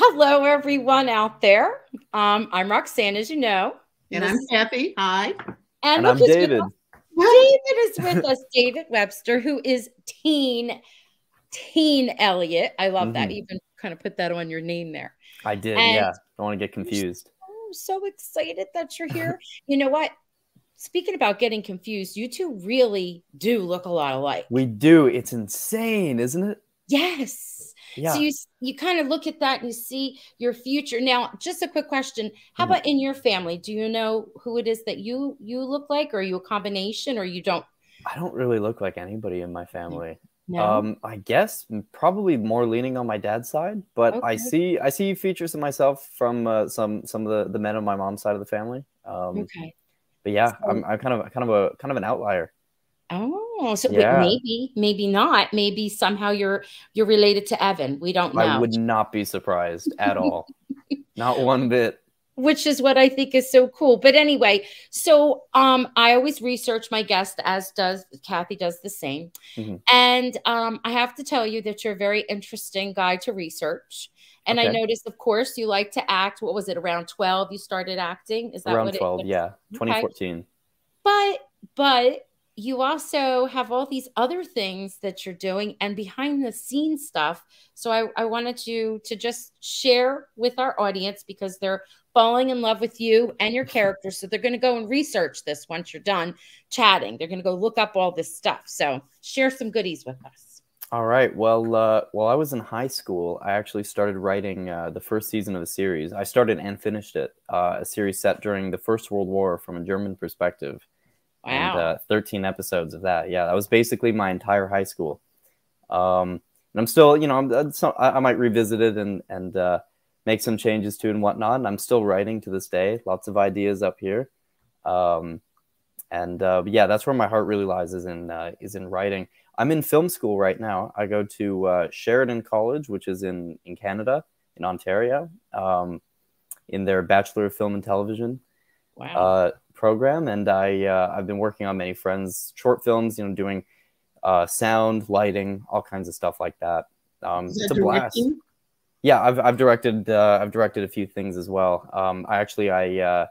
Hello, everyone out there. Um, I'm Roxanne, as you know. And I'm Kathy. Hi. And, and I'm David. David is with us, David Webster, who is teen, teen Elliot. I love mm-hmm. that. even kind of put that on your name there. I did. And yeah. Don't want to get confused. I'm so excited that you're here. you know what? Speaking about getting confused, you two really do look a lot alike. We do. It's insane, isn't it? Yes. Yeah. So you you kind of look at that and you see your future. Now, just a quick question: How mm. about in your family? Do you know who it is that you you look like? Or are you a combination, or you don't? I don't really look like anybody in my family. No. Um, I guess probably more leaning on my dad's side, but okay. I see I see features of myself from uh, some some of the, the men on my mom's side of the family. Um, okay. But yeah, so, I'm, I'm kind of kind of a kind of an outlier. Oh, so yeah. maybe, maybe not. Maybe somehow you're you're related to Evan. We don't know. I would not be surprised at all. not one bit. Which is what I think is so cool. But anyway, so um, I always research my guest, as does Kathy does the same. Mm-hmm. And um, I have to tell you that you're a very interesting guy to research. And okay. I noticed, of course, you like to act. What was it? Around 12, you started acting. Is that around what 12? It, yeah, 2014. Okay. But but you also have all these other things that you're doing and behind the scenes stuff. So I, I wanted you to just share with our audience because they're falling in love with you and your character. So they're going to go and research this once you're done chatting. They're going to go look up all this stuff. So share some goodies with us. All right. Well, uh, while I was in high school, I actually started writing uh, the first season of the series. I started and finished it, uh, a series set during the First World War from a German perspective. Wow. And uh, 13 episodes of that. Yeah, that was basically my entire high school. Um, and I'm still, you know, I'm, uh, I, I might revisit it and and uh, make some changes to and whatnot. And I'm still writing to this day. Lots of ideas up here. Um, and uh, yeah, that's where my heart really lies is in uh, is in writing. I'm in film school right now. I go to uh, Sheridan College, which is in in Canada, in Ontario, um, in their Bachelor of Film and Television. Wow. Program, and I uh, I've been working on many friends' short films. You know, doing uh, sound, lighting, all kinds of stuff like that. Um, it's a blast. Yeah, I've I've directed uh, I've directed a few things as well. Um, I actually I uh,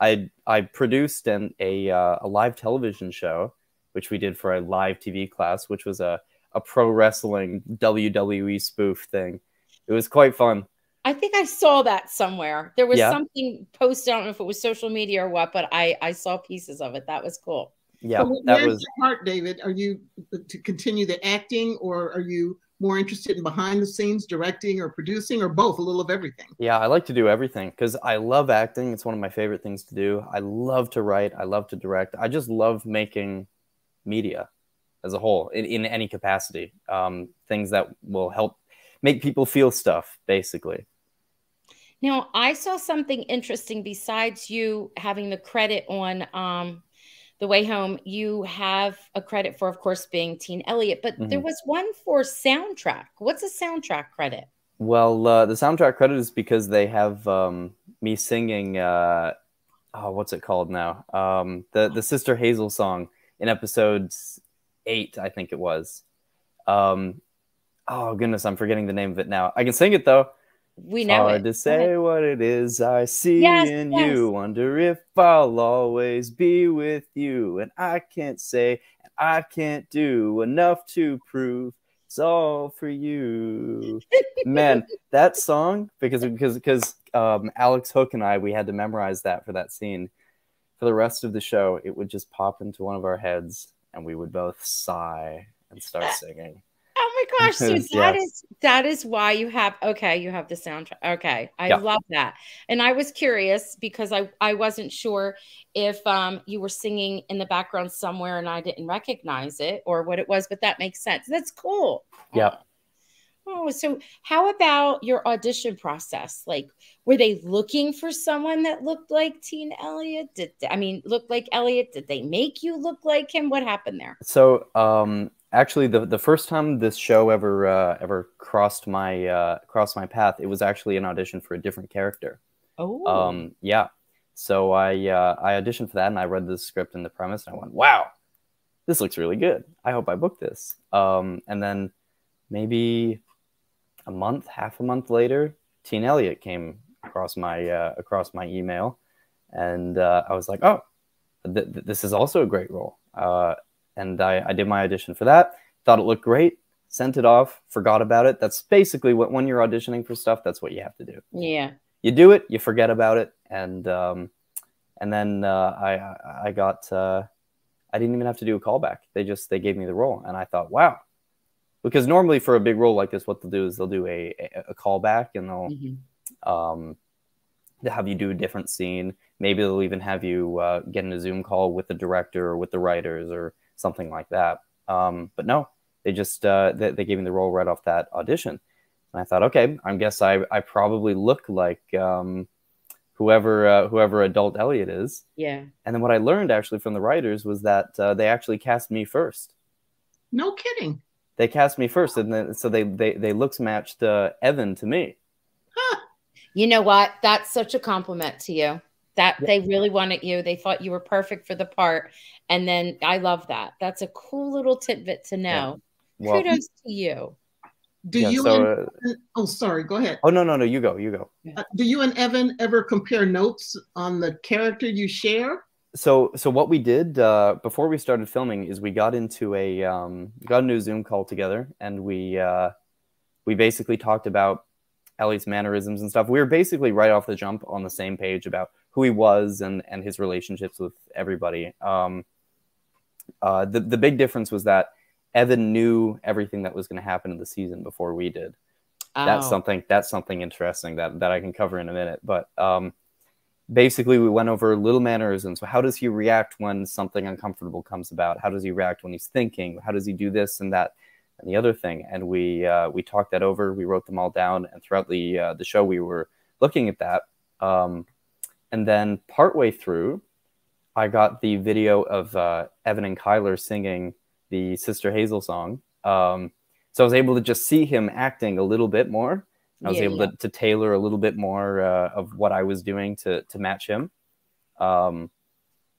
I I produced an a uh, a live television show, which we did for a live TV class, which was a a pro wrestling WWE spoof thing. It was quite fun. I think I saw that somewhere. There was yeah. something posted. I don't know if it was social media or what, but I I saw pieces of it. That was cool. Yeah, so that was your heart, David. Are you to continue the acting, or are you more interested in behind the scenes directing or producing, or both? A little of everything. Yeah, I like to do everything because I love acting. It's one of my favorite things to do. I love to write. I love to direct. I just love making media as a whole in, in any capacity. Um, things that will help make people feel stuff, basically. Now, I saw something interesting besides you having the credit on um, The Way Home. You have a credit for, of course, being Teen Elliot, but mm-hmm. there was one for soundtrack. What's a soundtrack credit? Well, uh, the soundtrack credit is because they have um, me singing. Uh, oh, what's it called now? Um, the the Sister Hazel song in episode eight, I think it was. Um, oh goodness, I'm forgetting the name of it now. I can sing it though. We know Hard it. to say what it is I see yes, in yes. you. Wonder if I'll always be with you. And I can't say, and I can't do enough to prove it's all for you. Man, that song because because because um, Alex Hook and I we had to memorize that for that scene. For the rest of the show, it would just pop into one of our heads, and we would both sigh and start singing. Oh my gosh! So that yes. is that is why you have okay, you have the soundtrack. Okay, I yeah. love that. And I was curious because I I wasn't sure if um you were singing in the background somewhere and I didn't recognize it or what it was, but that makes sense. That's cool. Yeah. Oh, so how about your audition process? Like, were they looking for someone that looked like Teen Elliot? Did I mean look like Elliot? Did they make you look like him? What happened there? So, um, actually the the first time this show ever uh, ever crossed my uh, crossed my path, it was actually an audition for a different character. Oh, um, yeah. So I uh, I auditioned for that, and I read the script and the premise, and I went, "Wow, this looks really good. I hope I book this." Um, and then maybe a month, half a month later, Teen Elliott came across my uh, across my email, and uh, I was like, oh, th- th- this is also a great role. Uh, and I, I did my audition for that. Thought it looked great. Sent it off. Forgot about it. That's basically what when you're auditioning for stuff. That's what you have to do. Yeah. You do it. You forget about it, and um, and then uh, I I got uh, I didn't even have to do a callback. They just they gave me the role, and I thought, wow, because normally for a big role like this, what they'll do is they'll do a a, a callback and they'll mm-hmm. um, they'll have you do a different scene. Maybe they'll even have you uh, get in a Zoom call with the director or with the writers or something like that. Um, but no, they just uh, they, they, gave me the role right off that audition, and I thought, okay, I guess I I probably look like um, whoever uh, whoever adult Elliot is. Yeah. And then what I learned actually from the writers was that uh, they actually cast me first. No kidding. They cast me first, and then so they they they looks matched uh, Evan to me. Huh. You know what? That's such a compliment to you. That yeah. they really wanted you. They thought you were perfect for the part, and then I love that. That's a cool little tidbit to know. Yeah. Well, Kudos to you. Do yeah, you? So, and, uh, oh, sorry. Go ahead. Oh no, no, no. You go. You go. Uh, do you and Evan ever compare notes on the character you share? So, so what we did uh, before we started filming is we got into a um, got into a Zoom call together, and we uh, we basically talked about Elliott's mannerisms and stuff. We were basically right off the jump on the same page about who he was and and his relationships with everybody. Um, uh, the the big difference was that Evan knew everything that was going to happen in the season before we did. Oh. That's something. That's something interesting that that I can cover in a minute. But um, basically, we went over little mannerisms. So how does he react when something uncomfortable comes about? How does he react when he's thinking? How does he do this and that and the other thing? And we uh, we talked that over. We wrote them all down. And throughout the uh, the show, we were looking at that. Um, and then partway through, I got the video of uh, Evan and Chyler singing the Sister Hazel song. Um, so I was able to just see him acting a little bit more. I was yeah, able yeah. To, to, tailor a little bit more uh, of what I was doing to to match him. Um,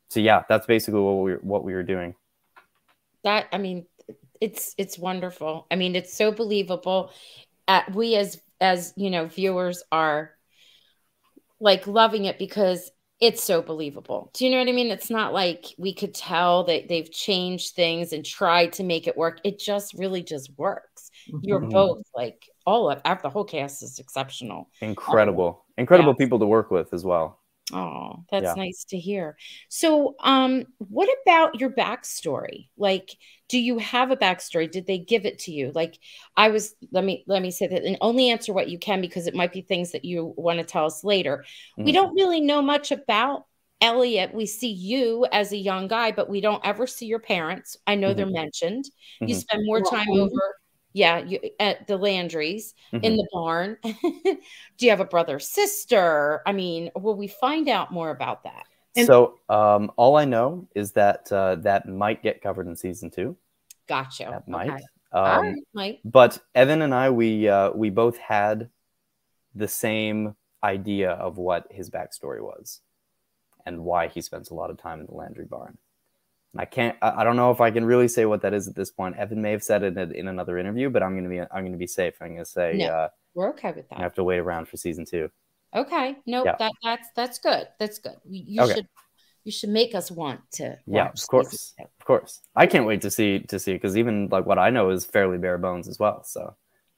so yeah, that's basically what we what we were doing. That I mean, it's it's wonderful. I mean, it's so believable. Uh, we as as you know viewers are like loving it because it's so believable. Do you know what I mean? It's not like we could tell that they've changed things and tried to make it work. It just really just works. Mm-hmm. You're both like all of the whole cast is exceptional. Incredible. Incredible yeah. people to work with as well. Oh, that's yeah. nice to hear. So, um, what about your backstory? Like, do you have a backstory? Did they give it to you? Like, I was let me let me say that and only answer what you can because it might be things that you want to tell us later. Mm-hmm. We don't really know much about Elliot. We see you as a young guy, but we don't ever see your parents. I know mm-hmm. they're mentioned. Mm-hmm. You spend more time over yeah, you, at the Landrys mm-hmm. in the barn. Do you have a brother, sister? I mean, will we find out more about that? And- so, um, all I know is that uh, that might get covered in season two. Gotcha. That might. Okay. Um, might. But Evan and I, we uh, we both had the same idea of what his backstory was and why he spends a lot of time in the Landry barn. I can't. I don't know if I can really say what that is at this point. Evan may have said it in another interview, but I'm gonna be. I'm gonna be safe. I'm gonna say. No, uh, we're okay with that. I have to wait around for season two. Okay. No, yeah. that that's that's good. That's good. You okay. should you should make us want to. Yeah, of course, of course. I can't wait to see to see because even like what I know is fairly bare bones as well. So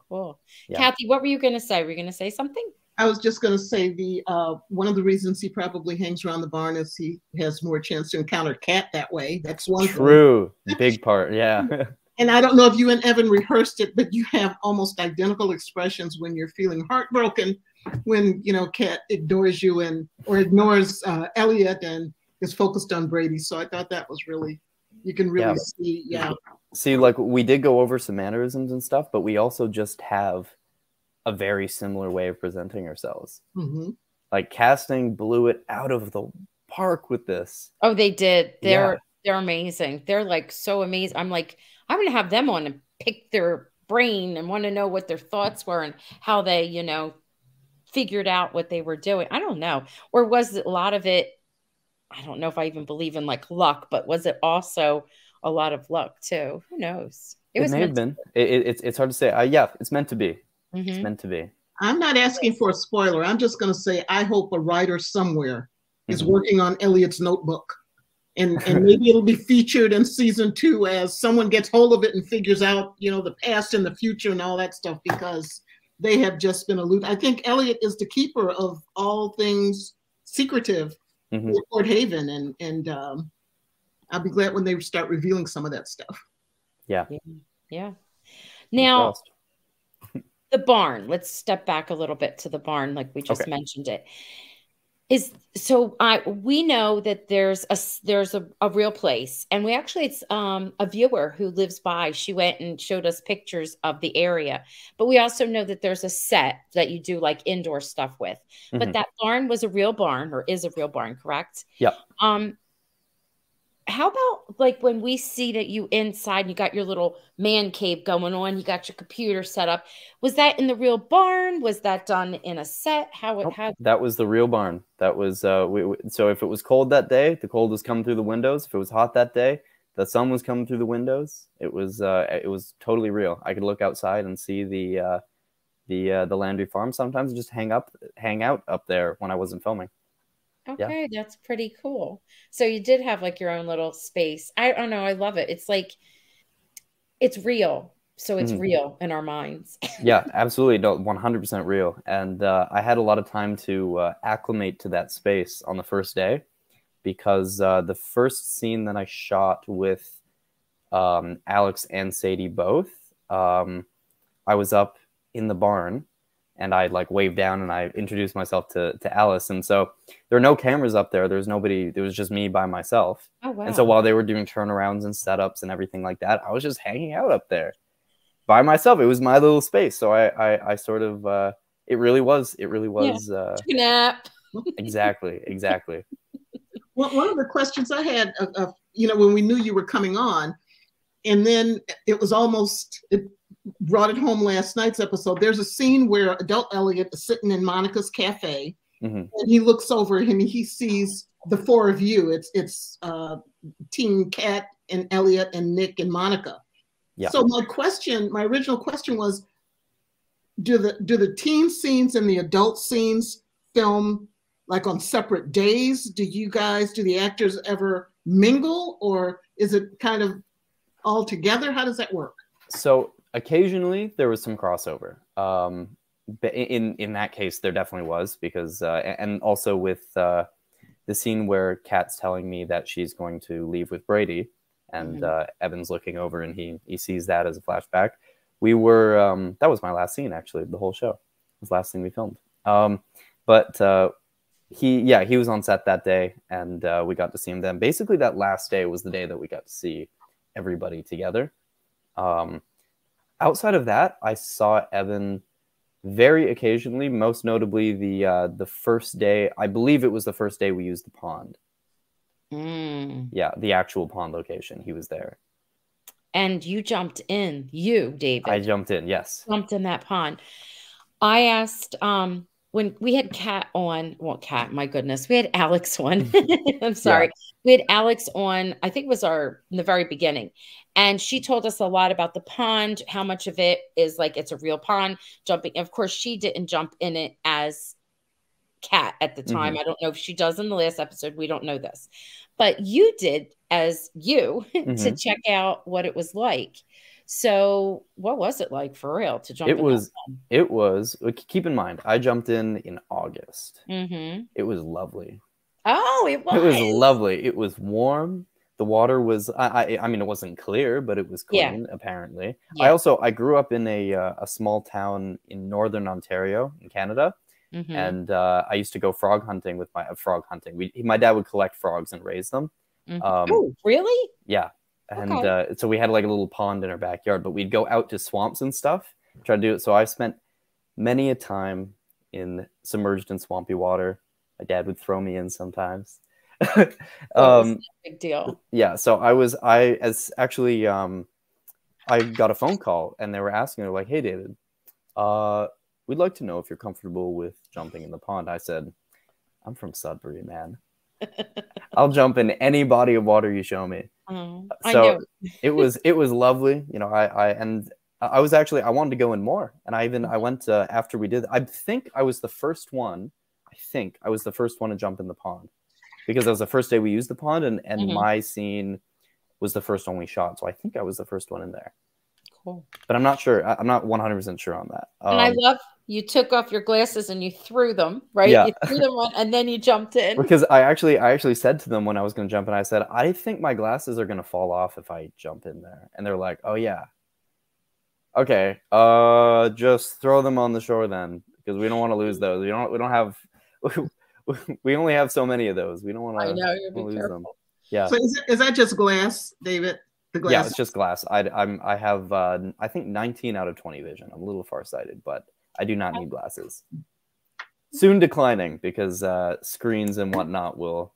cool. Yeah. Kathy, what were you gonna say? Were you gonna say something? I was just going to say the uh, one of the reasons he probably hangs around the barn is he has more chance to encounter Kat that way. That's one true big part, yeah. and I don't know if you and Evan rehearsed it, but you have almost identical expressions when you're feeling heartbroken, when you know Kat ignores you and or ignores uh, Elliott and is focused on Brady. So I thought that was really you can really yeah. see, yeah. See, like we did go over some mannerisms and stuff, but we also just have a very similar way of presenting ourselves. Mm-hmm. Like casting blew it out of the park with this. Oh, they did. They're yeah. they're amazing. They're like so amazing. I'm like, I'm gonna have them on and pick their brain and want to know what their thoughts were and how they, you know, figured out what they were doing. I don't know. Or was it a lot of it? I don't know if I even believe in like luck, but was it also a lot of luck too? Who knows? It, it was may have been. It, it, it's it's hard to say. Uh, yeah, it's meant to be. Mm-hmm. It's meant to be. I'm not asking for a spoiler. I'm just going to say I hope a writer somewhere is mm-hmm. working on Elliot's notebook. And, and maybe it'll be featured in season two as someone gets hold of it and figures out, you know, the past and the future and all that stuff because they have just been eluded. I think Elliot is the keeper of all things secretive mm-hmm. in Port Haven, and and um, I'll be glad when they start revealing some of that stuff. Yeah. Yeah. yeah. Now, the barn. Let's step back a little bit to the barn, like we just okay. mentioned it. Is so I we know that there's a there's a, a real place, and we actually it's um a viewer who lives by. She went and showed us pictures of the area, but we also know that there's a set that you do like indoor stuff with. Mm-hmm. But that barn was a real barn, or is a real barn, correct? Yeah. Um, how about like when we see that you inside you got your little man cave going on you got your computer set up was that in the real barn? Was that done in a set? How it nope, had that was the real barn. That was uh we, we, so if it was cold that day the cold was coming through the windows. If it was hot that day the sun was coming through the windows. It was uh it was totally real. I could look outside and see the uh the uh, the landry farm. Sometimes just hang up hang out up there when i wasn't filming Okay, yeah. that's pretty cool. So you did have like your own little space. I don't know. I love it. It's like it's real. So it's mm-hmm. real in our minds. yeah, absolutely. No, 100% real. And uh, I had a lot of time to uh, acclimate to that space on the first day because uh, the first scene that I shot with um, Alex and Sadie both, um, I was up in the barn and I like waved down and I introduced myself to to Alice. And so there are no cameras up there. There's nobody. It was just me by myself. Oh wow! And so while they were doing turnarounds and setups and everything like that, I was just hanging out up there by myself. It was my little space. So I I, I sort of uh, it really was it really was yeah. uh, nap. exactly exactly. Well, one of the questions I had, uh, uh, you know, when we knew you were coming on, and then it was almost it brought it home last night's episode. There's a scene where adult Elliot is sitting in Monica's cafe, mm-hmm. and he looks over him and he sees the four of you. It's it's uh, Team Kat and Elliot and Nick and Monica. Yeah. So my question, my original question was, do the do the teen scenes and the adult scenes film like on separate days? Do you guys, do the actors ever mingle, or is it kind of all together? How does that work? So occasionally there was some crossover. Um, in in that case, there definitely was because, uh, and also with uh, the scene where Kat's telling me that she's going to leave with Brady, and mm-hmm. uh, Evan's looking over and he he sees that as a flashback. We were um, that was my last scene actually. The whole show it was the last thing we filmed. Um, but uh, he yeah he was on set that day and uh, we got to see him then. Basically, that last day was the day that we got to see everybody together. Um, outside of that, I saw Evan very occasionally, most notably the uh, the first day. I believe it was the first day we used the pond. Mm. Yeah, the actual pond location. He was there. And you jumped in, you, David. I jumped in, yes. Jumped in that pond. I asked um when we had Kat on, well, Kat, my goodness, we had Alex on. I'm sorry. Yeah. We had Alex on, I think it was our in the very beginning. And she told us a lot about the pond, how much of it is like it's a real pond jumping. Of course, she didn't jump in it as Kat at the time. Mm-hmm. I don't know if she does in the last episode. We don't know this. But you did as you mm-hmm. to check out what it was like. So, what was it like for real to jump? It was. It was. Keep in mind, I jumped in in August. Mm-hmm. It was lovely. Oh, it was. It was lovely. It was warm the water was I, I, I mean it wasn't clear but it was clean yeah. apparently yeah. i also i grew up in a uh, a small town in northern ontario in canada mm-hmm. and uh, i used to go frog hunting with my uh, frog hunting we, my dad would collect frogs and raise them mm-hmm. um, oh really yeah and okay. uh, so we had like a little pond in our backyard but we'd go out to swamps and stuff try to do it so i spent many a time in submerged in swampy water my dad would throw me in sometimes um, big deal. Yeah. So I was, I as actually, um, I got a phone call and they were asking, they're like, "Hey, David, uh, we'd like to know if you're comfortable with jumping in the pond." I said, "I'm from Sudbury, man. I'll jump in any body of water you show me." Mm, so it was it was lovely, you know. I I and I was actually I wanted to go in more, and I even I went uh, after we did. I think I was the first one. I think I was the first one to jump in the pond because that was the first day we used the pond, and and Mhm. my scene was the first one we shot. So I think I was the first one in there, Cool. but I'm not sure. I'm not 100 percent sure on that. and I Um, love you took off your glasses and you threw them, right? Yeah. You threw them on and then you jumped in. because I actually I actually said to them when I was going to jump in, I said I think my glasses are going to fall off if I jump in there, and they're like, oh yeah, okay, uh, just throw them on the shore then because we don't want to lose those. We don't we don't have we only have so many of those. We don't want to know you'll be lose careful. them. Yeah. So is, it, is that just glass, David? Glass. Yeah, it's just glass. I, I'm I have uh, I think 19 out of 20 vision. I'm a little farsighted, but I do not need glasses. Soon declining because uh, screens and whatnot will,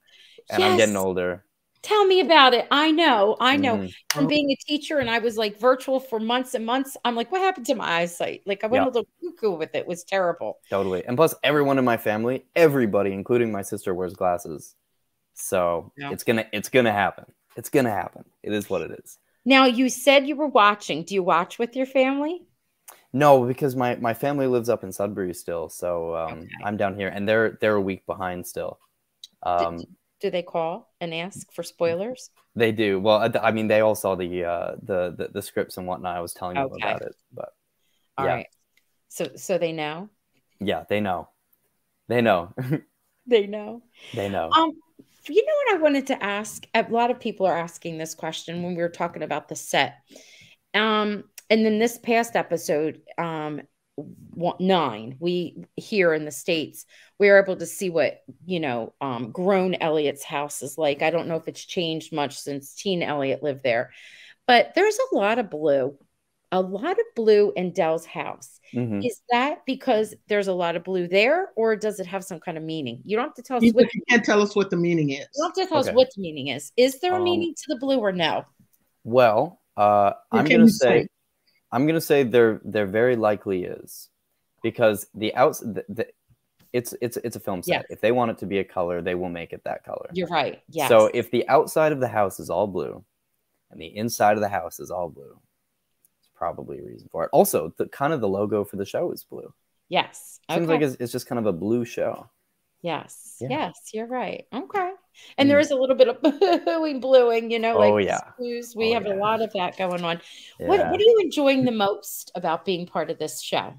and I'm getting older. Tell me about it. I know. I know. Mhm. From being a teacher and I was like virtual for months and months. I'm like, what happened to my eyesight? Like I went Yeah. a little cuckoo with it. It was terrible. Totally. And plus, everyone in my family, everybody, including my sister, wears glasses. So Yeah. it's gonna it's gonna happen. It's gonna happen. It is what it is. Now you said you were watching. Do you watch with your family? No, because my my family lives up in Sudbury still, so um, Okay. I'm down here, and they're they're a week behind still. Um, Do they call and ask for spoilers? They do. Well, I- mean, they all saw the uh, the, the the scripts and whatnot. I was telling them Okay. about it, but All right. Yeah. So so they know. yeah, they know. They know. They know. they know. Um, you know what I wanted to ask? A lot of people are asking this question when we were talking about the set. Um, and then this past episode, um, nine, we here in the states, we were able to see what you know, um, grown Elliot's house is like. I don't know if it's changed much since teen Elliot lived there, but there's a lot of blue, a lot of blue in Dell's house. Mhm. Is that because there's a lot of blue there, or does it have some kind of meaning? You don't have to tell us You, what you can't tell us what the meaning is. you don't have to tell Okay. us what the meaning is. Is there a Um, meaning to the blue or no? Well, uh, What I'm gonna you say, I'm gonna say there there very likely is, because the outs the, the it's it's it's a film set. Yes. If they want it to be a color, they will make it that color. You're right. Yeah. So if the outside of the house is all blue, and the inside of the house is all blue, it's probably a reason for it. Also, the kind of the logo for the show is blue. yes. Seems Okay. like it's, it's just kind of a blue show. yes. Yeah. Yes. You're right. Okay. And Mm. there is a little bit of booing, bluing, you know, like Oh, yeah. screws. We Oh, have a lot of that going on. What, Yeah. what are you enjoying the most about being part of this show?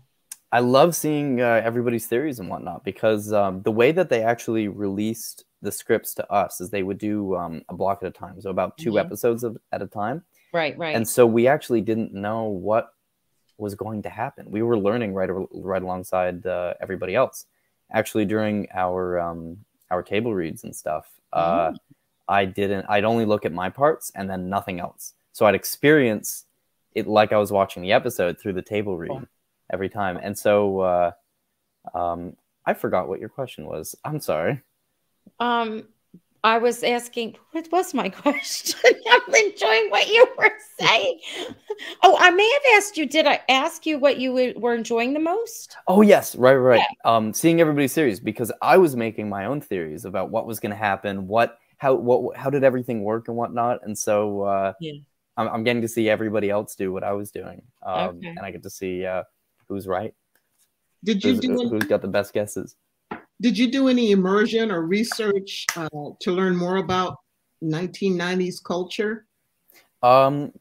I love seeing uh, everybody's theories and whatnot because um, the way that they actually released the scripts to us is they would do um, a block at a time, so about 2 Mhm. episodes of, at a time, Right. Right. and so we actually didn't know what was going to happen. We were learning right right alongside uh, everybody else. Actually, during our um, our table reads and stuff, uh, I didn't. I'd only look at my parts and then nothing else. So I'd experience it like I was watching the episode through the table read Cool. every time. And so uh, um, I forgot what your question was. I'm sorry. um, I was asking, what was my question? I'm enjoying what you were saying. Oh, I may have asked you, did I ask you what you were- were enjoying the most? Oh yes, right, right. Um, seeing everybody's theories because I was making my own theories about what was going to happen, what, how, what, how did everything work and whatnot, and so uh, Yeah. I'm, I'm getting to see everybody else do what I was doing, um, Okay. and I get to see uh, who's right, Did you who's, do who's got the best guesses. Did you do any immersion or research uh, to learn more about 1990s culture? Um,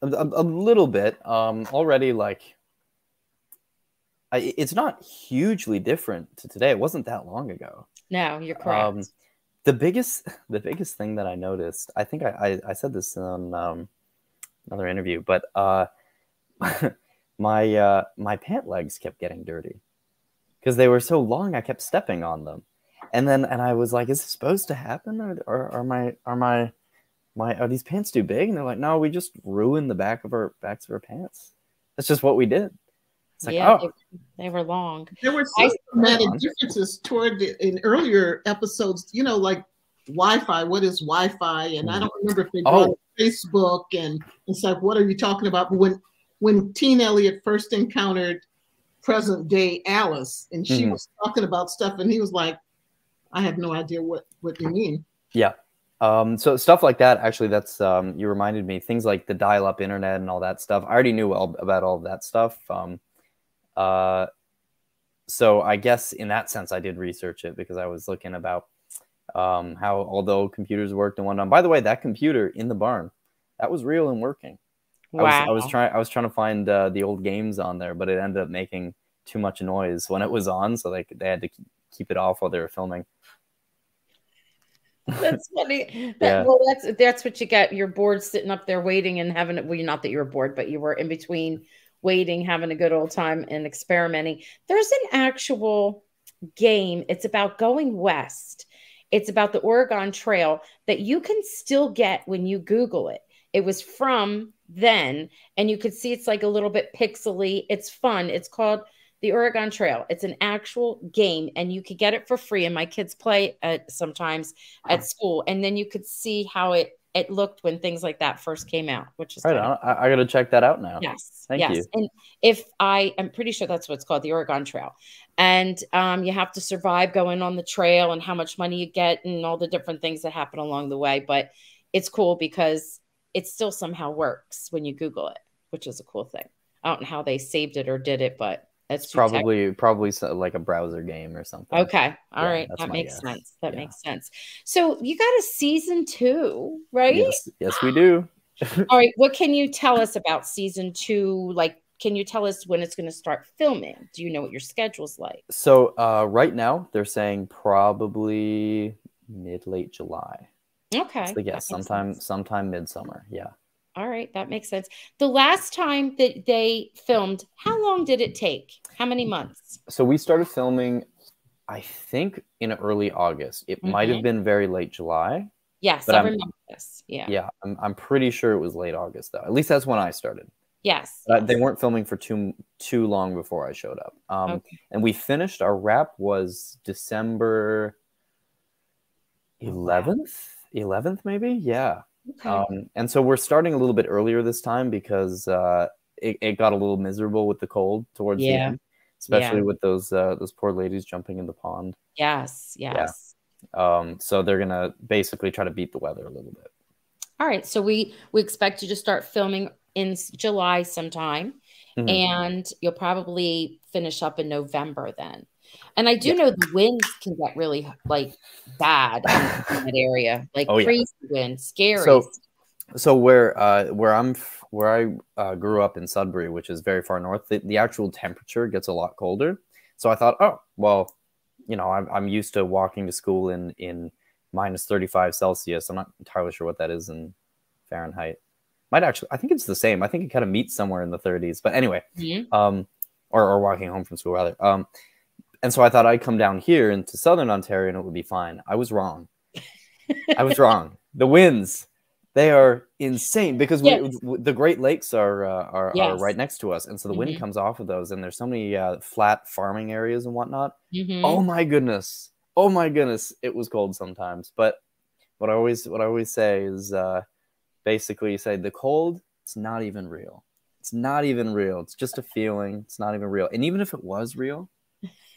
a, a, a little bit. Um, already like, I, it's not hugely different to today. It wasn't that long ago. No, you're correct. Um, the biggest, the biggest thing that I noticed, I think I, I, I said this on um, another interview, but uh, my uh, my pant legs kept getting dirty because they were so long. I kept stepping on them, and then and I was like, "Is this supposed to happen, or, or are my are my my are these pants too big?" And they're like, "No, we just ruined the back of our backs of our pants. That's just what we did." It's like, yeah, oh, they, they were long. There were I- systematic differences toward the, in earlier episodes, you know, like Wi-Fi. What is Wi-Fi? And I mm. don't remember if they brought Oh. Facebook and it's like, what are you talking about? But when when Teen Elliot first encountered present day Alice, and she Mhm. was talking about stuff, and he was like, I have no idea what what you mean. Yeah. Um, so stuff like that, actually, that's um, you reminded me. Things like the dial-up internet and all that stuff. I already knew all, about all of that stuff. Um, uh, so I guess in that sense, I did research it because I was looking about um, how although computers worked and whatnot. By the way, that computer in the barn, that was real and working. Wow. I was, I was trying I was trying to find uh, the old games on there, but it ended up making too much noise when it was on, so they they had to keep it off while they were filming. That's funny. That, Yeah. Well, that's that's what you get. You're bored sitting up there waiting and having it. Well, you're not that you were bored, but you were in between waiting, having a good old time and experimenting. There's an actual game. It's about going west. It's about the Oregon Trail that you can still get when you Google it. It was from then, and you could see it's like a little bit pixely. It's fun. It's called the Oregon Trail. It's an actual game, and you could get it for free. And my kids play it sometimes at school, and then you could see how it it looked when things like that first came out, which is Right kind of. I, I got to check that out now. Yes. Thank yes. you. And if I am pretty sure that's what's called the Oregon Trail. And um, you have to survive going on the trail and how much money you get and all the different things that happen along the way. But it's cool because it still somehow works when you Google it, which is a cool thing. I don't know how they saved it or did it, but it's probably probably so- like a browser game or something. Okay. all Yeah, right. That makes guess. sense. That Yeah. makes sense. So you got a season two, right? Yes, yes, we do. All right. What can you tell us about season two? Like, can you tell us when it's going to start filming? Do you know what your schedule's like? So uh, right now they're saying probably mid late July. Okay. The that Sometime sense. sometime midsummer. Yeah. All right. That makes sense. The last time that they filmed, how long did it take? How many months? So we started filming, I think in early August. It might have Mhm. been very late July. Yes. I I'm- remember this. Yeah. Yeah, I'm, I'm pretty sure it was late August though. At least that's when I started. Yes. Uh, they weren't filming for too too long before I showed up. Um, Okay. And we finished our wrap was December eleventh, eleventh maybe. Yeah. Okay. Um, and so we're starting a little bit earlier this time because uh, it, it got a little miserable with the cold towards the Yeah. end, especially Yeah. with those uh, those poor ladies jumping in the pond. yes. Yes. yeah. Um, so they're gonna basically try to beat the weather a little bit. All right. So we we expect you to start filming in July sometime, Mhm. and you'll probably finish up in November then. And I do Yeah. know the winds can get really like bad in that area, like Oh, yeah. crazy wind, scary. So- So where uh, where I'm where I uh, grew up in Sudbury, which is very far north, the, the actual temperature gets a lot colder. So I thought, oh well, you know, I'm I'm used to walking to school in in minus 35 Celsius. I'm not entirely sure what that is in Fahrenheit. Might actually, I think it's the same. I think it kind of meets somewhere in the 30s. But anyway, Mhm. um, or, or walking home from school rather. Um, and so I thought I'd come down here into southern Ontario and it would be fine. I was wrong. I was wrong. The winds, they are insane because we, Yes. w- the Great Lakes are, uh, are are right next to us, and so the wind Mhm. comes off of those, and there's so many uh, flat farming areas and whatnot. Mhm. Oh my goodness! Oh my goodness! It was cold sometimes, but what I always what I always say is uh, basically you say the cold. It's not even real. It's not even real. It's just a feeling. It's not even real. And even if it was real,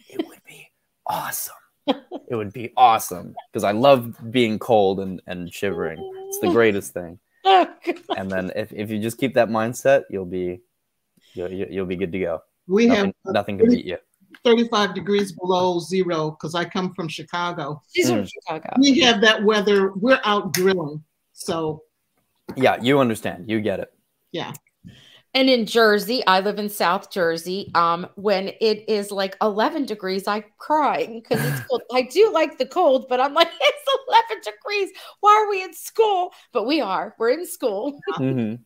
it would be awesome. It would be awesome because I love being cold and, and shivering. It's the greatest thing. Oh, And then if, if you just keep that mindset, you'll be you'll, you'll you'll be good to go. We Nothing, have nothing can beat you. 35 degrees below zero because I come from Chicago. She's from Mm. Chicago. We have that weather. We're out grilling. So, Yeah, you understand. You get it. yeah. And in Jersey, I live in South Jersey. Um, when it is like 11 degrees, I cry because it's cold. I do like the cold, but I'm like, it's 11 degrees. Why are we in school? But we are. We're in school. Mhm.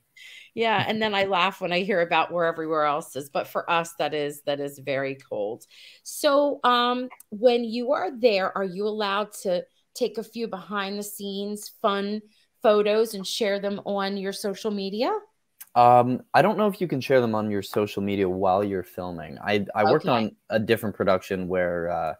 yeah. And then I laugh when I hear about where everywhere else is. But for us, that is that is very cold. So um, when you are there, are you allowed to take a few behind the scenes fun photos and share them on your social media? Um, I don't know if you can share them on your social media while you're filming. I I worked on a different production where uh,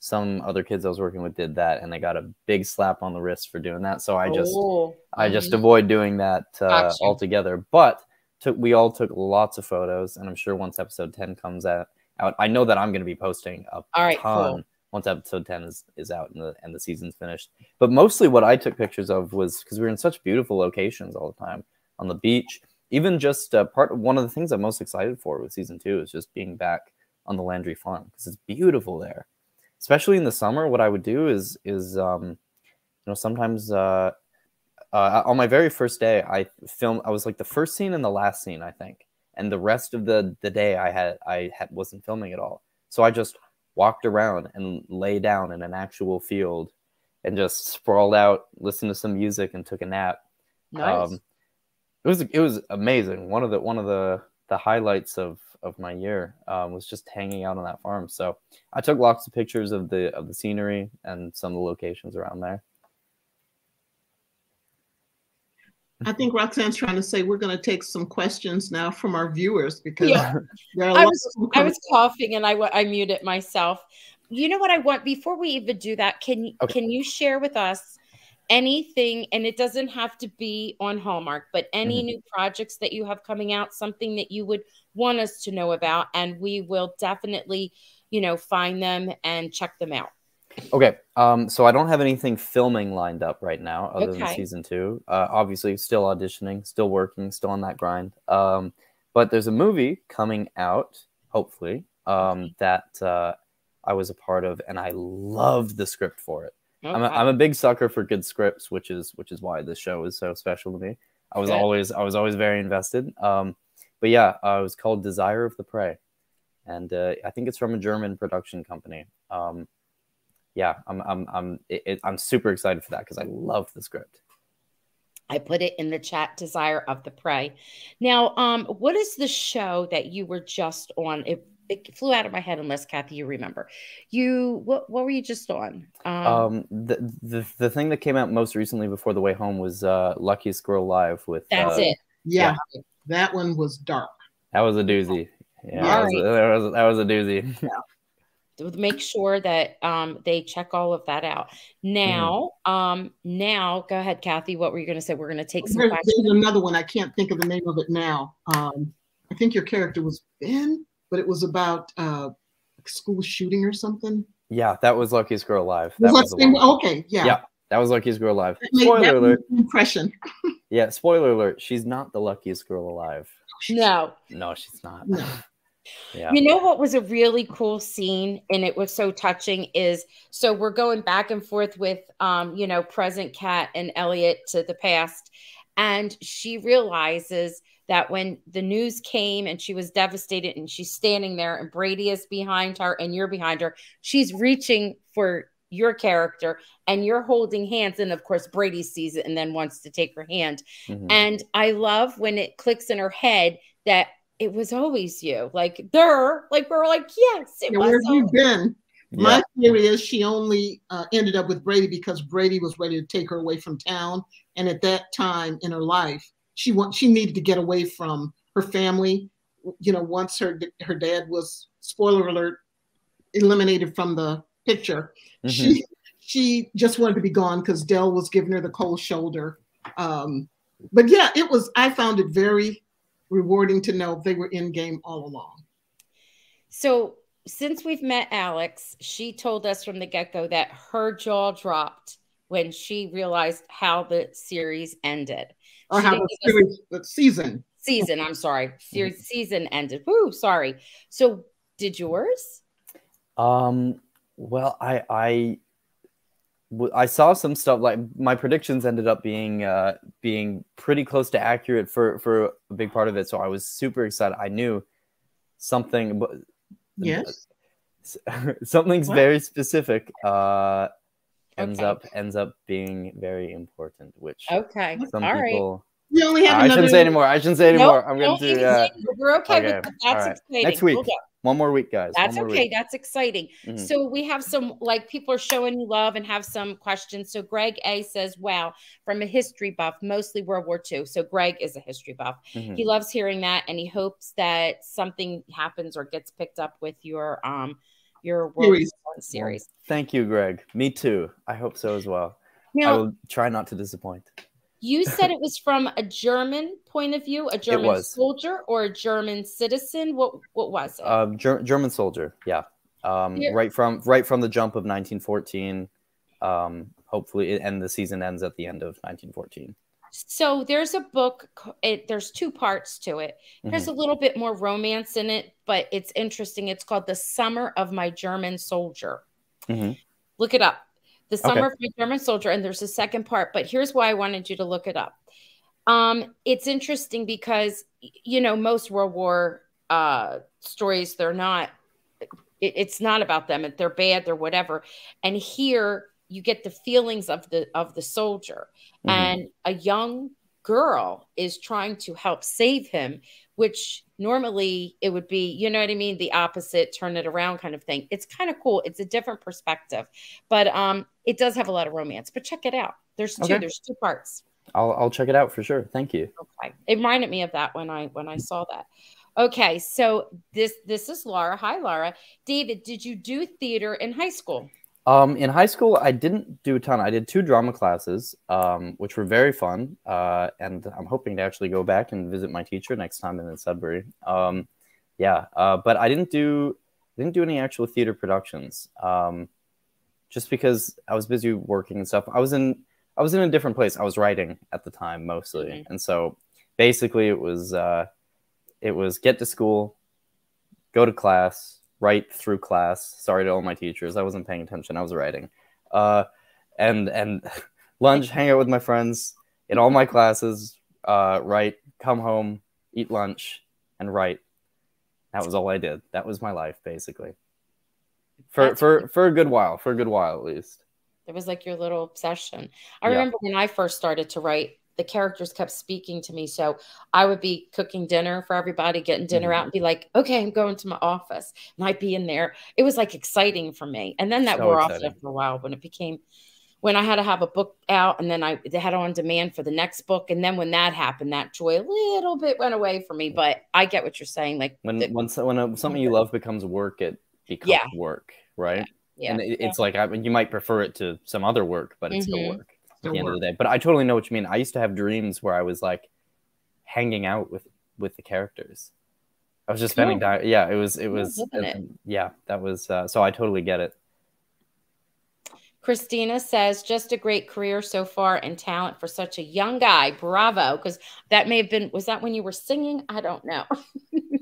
some other kids I was working with did that, and they got a big slap on the wrist for doing that. So I just Oh, I just avoid doing that uh, Gotcha. altogether. But took we all took lots of photos, and I'm sure once episode ten comes out, out I know that I'm going to be posting a All right, ton cool. once episode 10 is, is out and the and the season's finished. But mostly what I took pictures of was because we were in such beautiful locations all the time on the beach. Even just uh, part one of the things I'm most excited for with season two is just being back on the Landry farm because it's beautiful there. Especially in the summer, what I would do is is um, you know sometimes uh, uh, on my very first day I filmed I was like the first scene and the last scene I think, and the rest of the the day I had I had, wasn't filming at all. So I just walked around and lay down in an actual field and just sprawled out, listened to some music, and took a nap. Nice. Um, it was it was amazing. One of the one of the the highlights of of my year um, was just hanging out on that farm. So I took lots of pictures of the of the scenery and some of the locations around there. I think Roxanne's trying to say we're going to take some questions now from our viewers because yeah. I was I was coughing and I I muted myself. You know what I want before we even do that? Can okay. can you share with us anything? And it doesn't have to be on Hallmark, but any mm-hmm. new projects that you have coming out, something that you would want us to know about, and we will definitely, you know, find them and check them out. Okay, um, so I don't have anything filming lined up right now other okay. than season two. Uh, obviously, still auditioning, still working, still on that grind. Um, but there's a movie coming out, hopefully, um, that uh, I was a part of, and I loved the script for it. I'm, a, I'm a big sucker for good scripts, which is which is why this show is so special to me. I was good. always I was always very invested. Um, but yeah, uh, it was called Desire of the Prey, and uh, I think it's from a German production company. Um, yeah, I'm I'm I'm it, I'm super excited for that because I love the script. I put it in the chat. Desire of the Prey. Now, um, what is the show that you were just on? It, it flew out of my head unless Kathy, you remember. You what? What were you just on? Um, um the, the the thing that came out most recently before the way home was uh, Luckiest Girl Live with. That's uh, it. Yeah, yeah, that one was dark. That was a doozy. Yeah, that, was, that, was, that was a doozy. Yeah make sure that um, they check all of that out. Now, mm. um, now go ahead, Kathy. What were you going to say? We're going to take some. There's, there's, another one. I can't think of the name of it now. Um, I think your character was Ben, but it was about uh, school shooting or something. Yeah, that was Luckiest Girl Alive. That was, was okay, yeah. Yeah, that was Luckiest Girl Alive. Spoiler alert. Impression. yeah, spoiler alert. She's not the luckiest girl alive. No. No, she's not. No. Yeah. You know what was a really cool scene and it was so touching is so we're going back and forth with um you know present Kat and Elliot to the past and she realizes that when the news came and she was devastated and she's standing there and Brady is behind her and you're behind her she's reaching for your character and you're holding hands and of course Brady sees it and then wants to take her hand mm-hmm. and I love when it clicks in her head that it was always you. Like there, like we're like, yes, it yeah, was. Where have you been? Yeah. My theory is she only uh, ended up with Brady because Brady was ready to take her away from town, and at that time in her life, she want she needed to get away from her family. You know, once her her dad was spoiler alert eliminated from the picture, mm-hmm. she she just wanted to be gone because Del was giving her the cold shoulder. Um, but yeah, it was. I found it very rewarding to know they were in game all along. So, since we've met Alex, she told us from the get go that her jaw dropped when she realized how the series ended. Or she how the series, the season. Season, I'm sorry. Series season ended. Woo, sorry. So, did yours? Um, well, I I I saw some stuff like my predictions ended up being uh, being pretty close to accurate for for a big part of it. So I was super excited. I knew something, but yes, something's what? very specific. Uh, ends okay. up ends up being very important. Which okay, some All people. Right. We only have. I shouldn't say anymore. I shouldn't say anymore. Nope, I'm going to. do. Uh, we're okay, okay. with that. That's right. exciting. Next week. One more week, guys. That's okay. Week. That's exciting. Mm-hmm. So we have some like people are showing you love and have some questions. So Greg A says, "Wow, from a history buff, mostly World War II." So Greg is a history buff. Mm-hmm. He loves hearing that, and he hopes that something happens or gets picked up with your um your World series. Series. Thank you, Greg. Me too. I hope so as well. Now, I will try not to disappoint. You said it was from a German point of view, a German soldier or a German citizen. What what was it? Uh, Ger- German soldier. Yeah. Um, right from right from the jump of 1914. Um, hopefully, and the season ends at the end of 1914. So there's a book. It, there's two parts to it. There's mm-hmm. a little bit more romance in it, but it's interesting. It's called "The Summer of My German Soldier." Mm-hmm. Look it up. The Summer okay. of My German Soldier, and there's a second part. But here's why I wanted you to look it up. Um, it's interesting because you know most World War uh, stories they're not. It, it's not about them. They're bad. They're whatever. And here you get the feelings of the of the soldier. Mm-hmm. and a young girl is trying to help save him which normally it would be you know what i mean? The opposite turn it around kind of thing. It's kind of cool. It's a different perspective. But um it does have a lot of romance but check it out. There's two okay. there's two parts. I'll, I'll check it out for sure. Thank you. Okay. It reminded me of that when i when i saw that. Okay. So this this is laura hi laura david did you do theater in high school um, in high school, I didn't do a ton. I did two drama classes, um, which were very fun, uh, and I'm hoping to actually go back and visit my teacher next time in Sudbury. Um, yeah, uh, but I didn't do didn't do any actual theater productions, um, just because I was busy working and stuff. I was in I was in a different place. I was writing at the time mostly, mm-hmm. and so basically it was uh, it was get to school, go to class, write through class. Sorry to all my teachers, I wasn't paying attention. I was writing, uh, and and lunch, hang out with my friends in all my classes. Uh, write, come home, eat lunch, and write. That was all I did. That was my life, basically. For That's for for a good while, for a good while at least. It was like your little obsession. I yeah. remember when I first started to write the characters kept speaking to me. So I would be cooking dinner for everybody, getting dinner mm-hmm. out, and be like, okay, I'm going to my office. And I'd be in there. It was like exciting for me. And then that so wore exciting. off after a while when it became when I had to have a book out and then I had on demand for the next book. And then when that happened, that joy a little bit went away for me. But I get what you're saying. Like when the, when, when a, something you love becomes work, it becomes yeah. work, right? Yeah. And it, it's like I mean, you might prefer it to some other work, but it's mm-hmm. still work at the end of the day. But I totally know what you mean. I used to have dreams where I was like hanging out with with the characters. I was just spending time. Yeah, it was. It was. It? Yeah, that was. Uh, so I totally get it. Christina says, just a great career so far and talent for such a young guy. Bravo. Because that may have been, was that when you were singing? I don't know.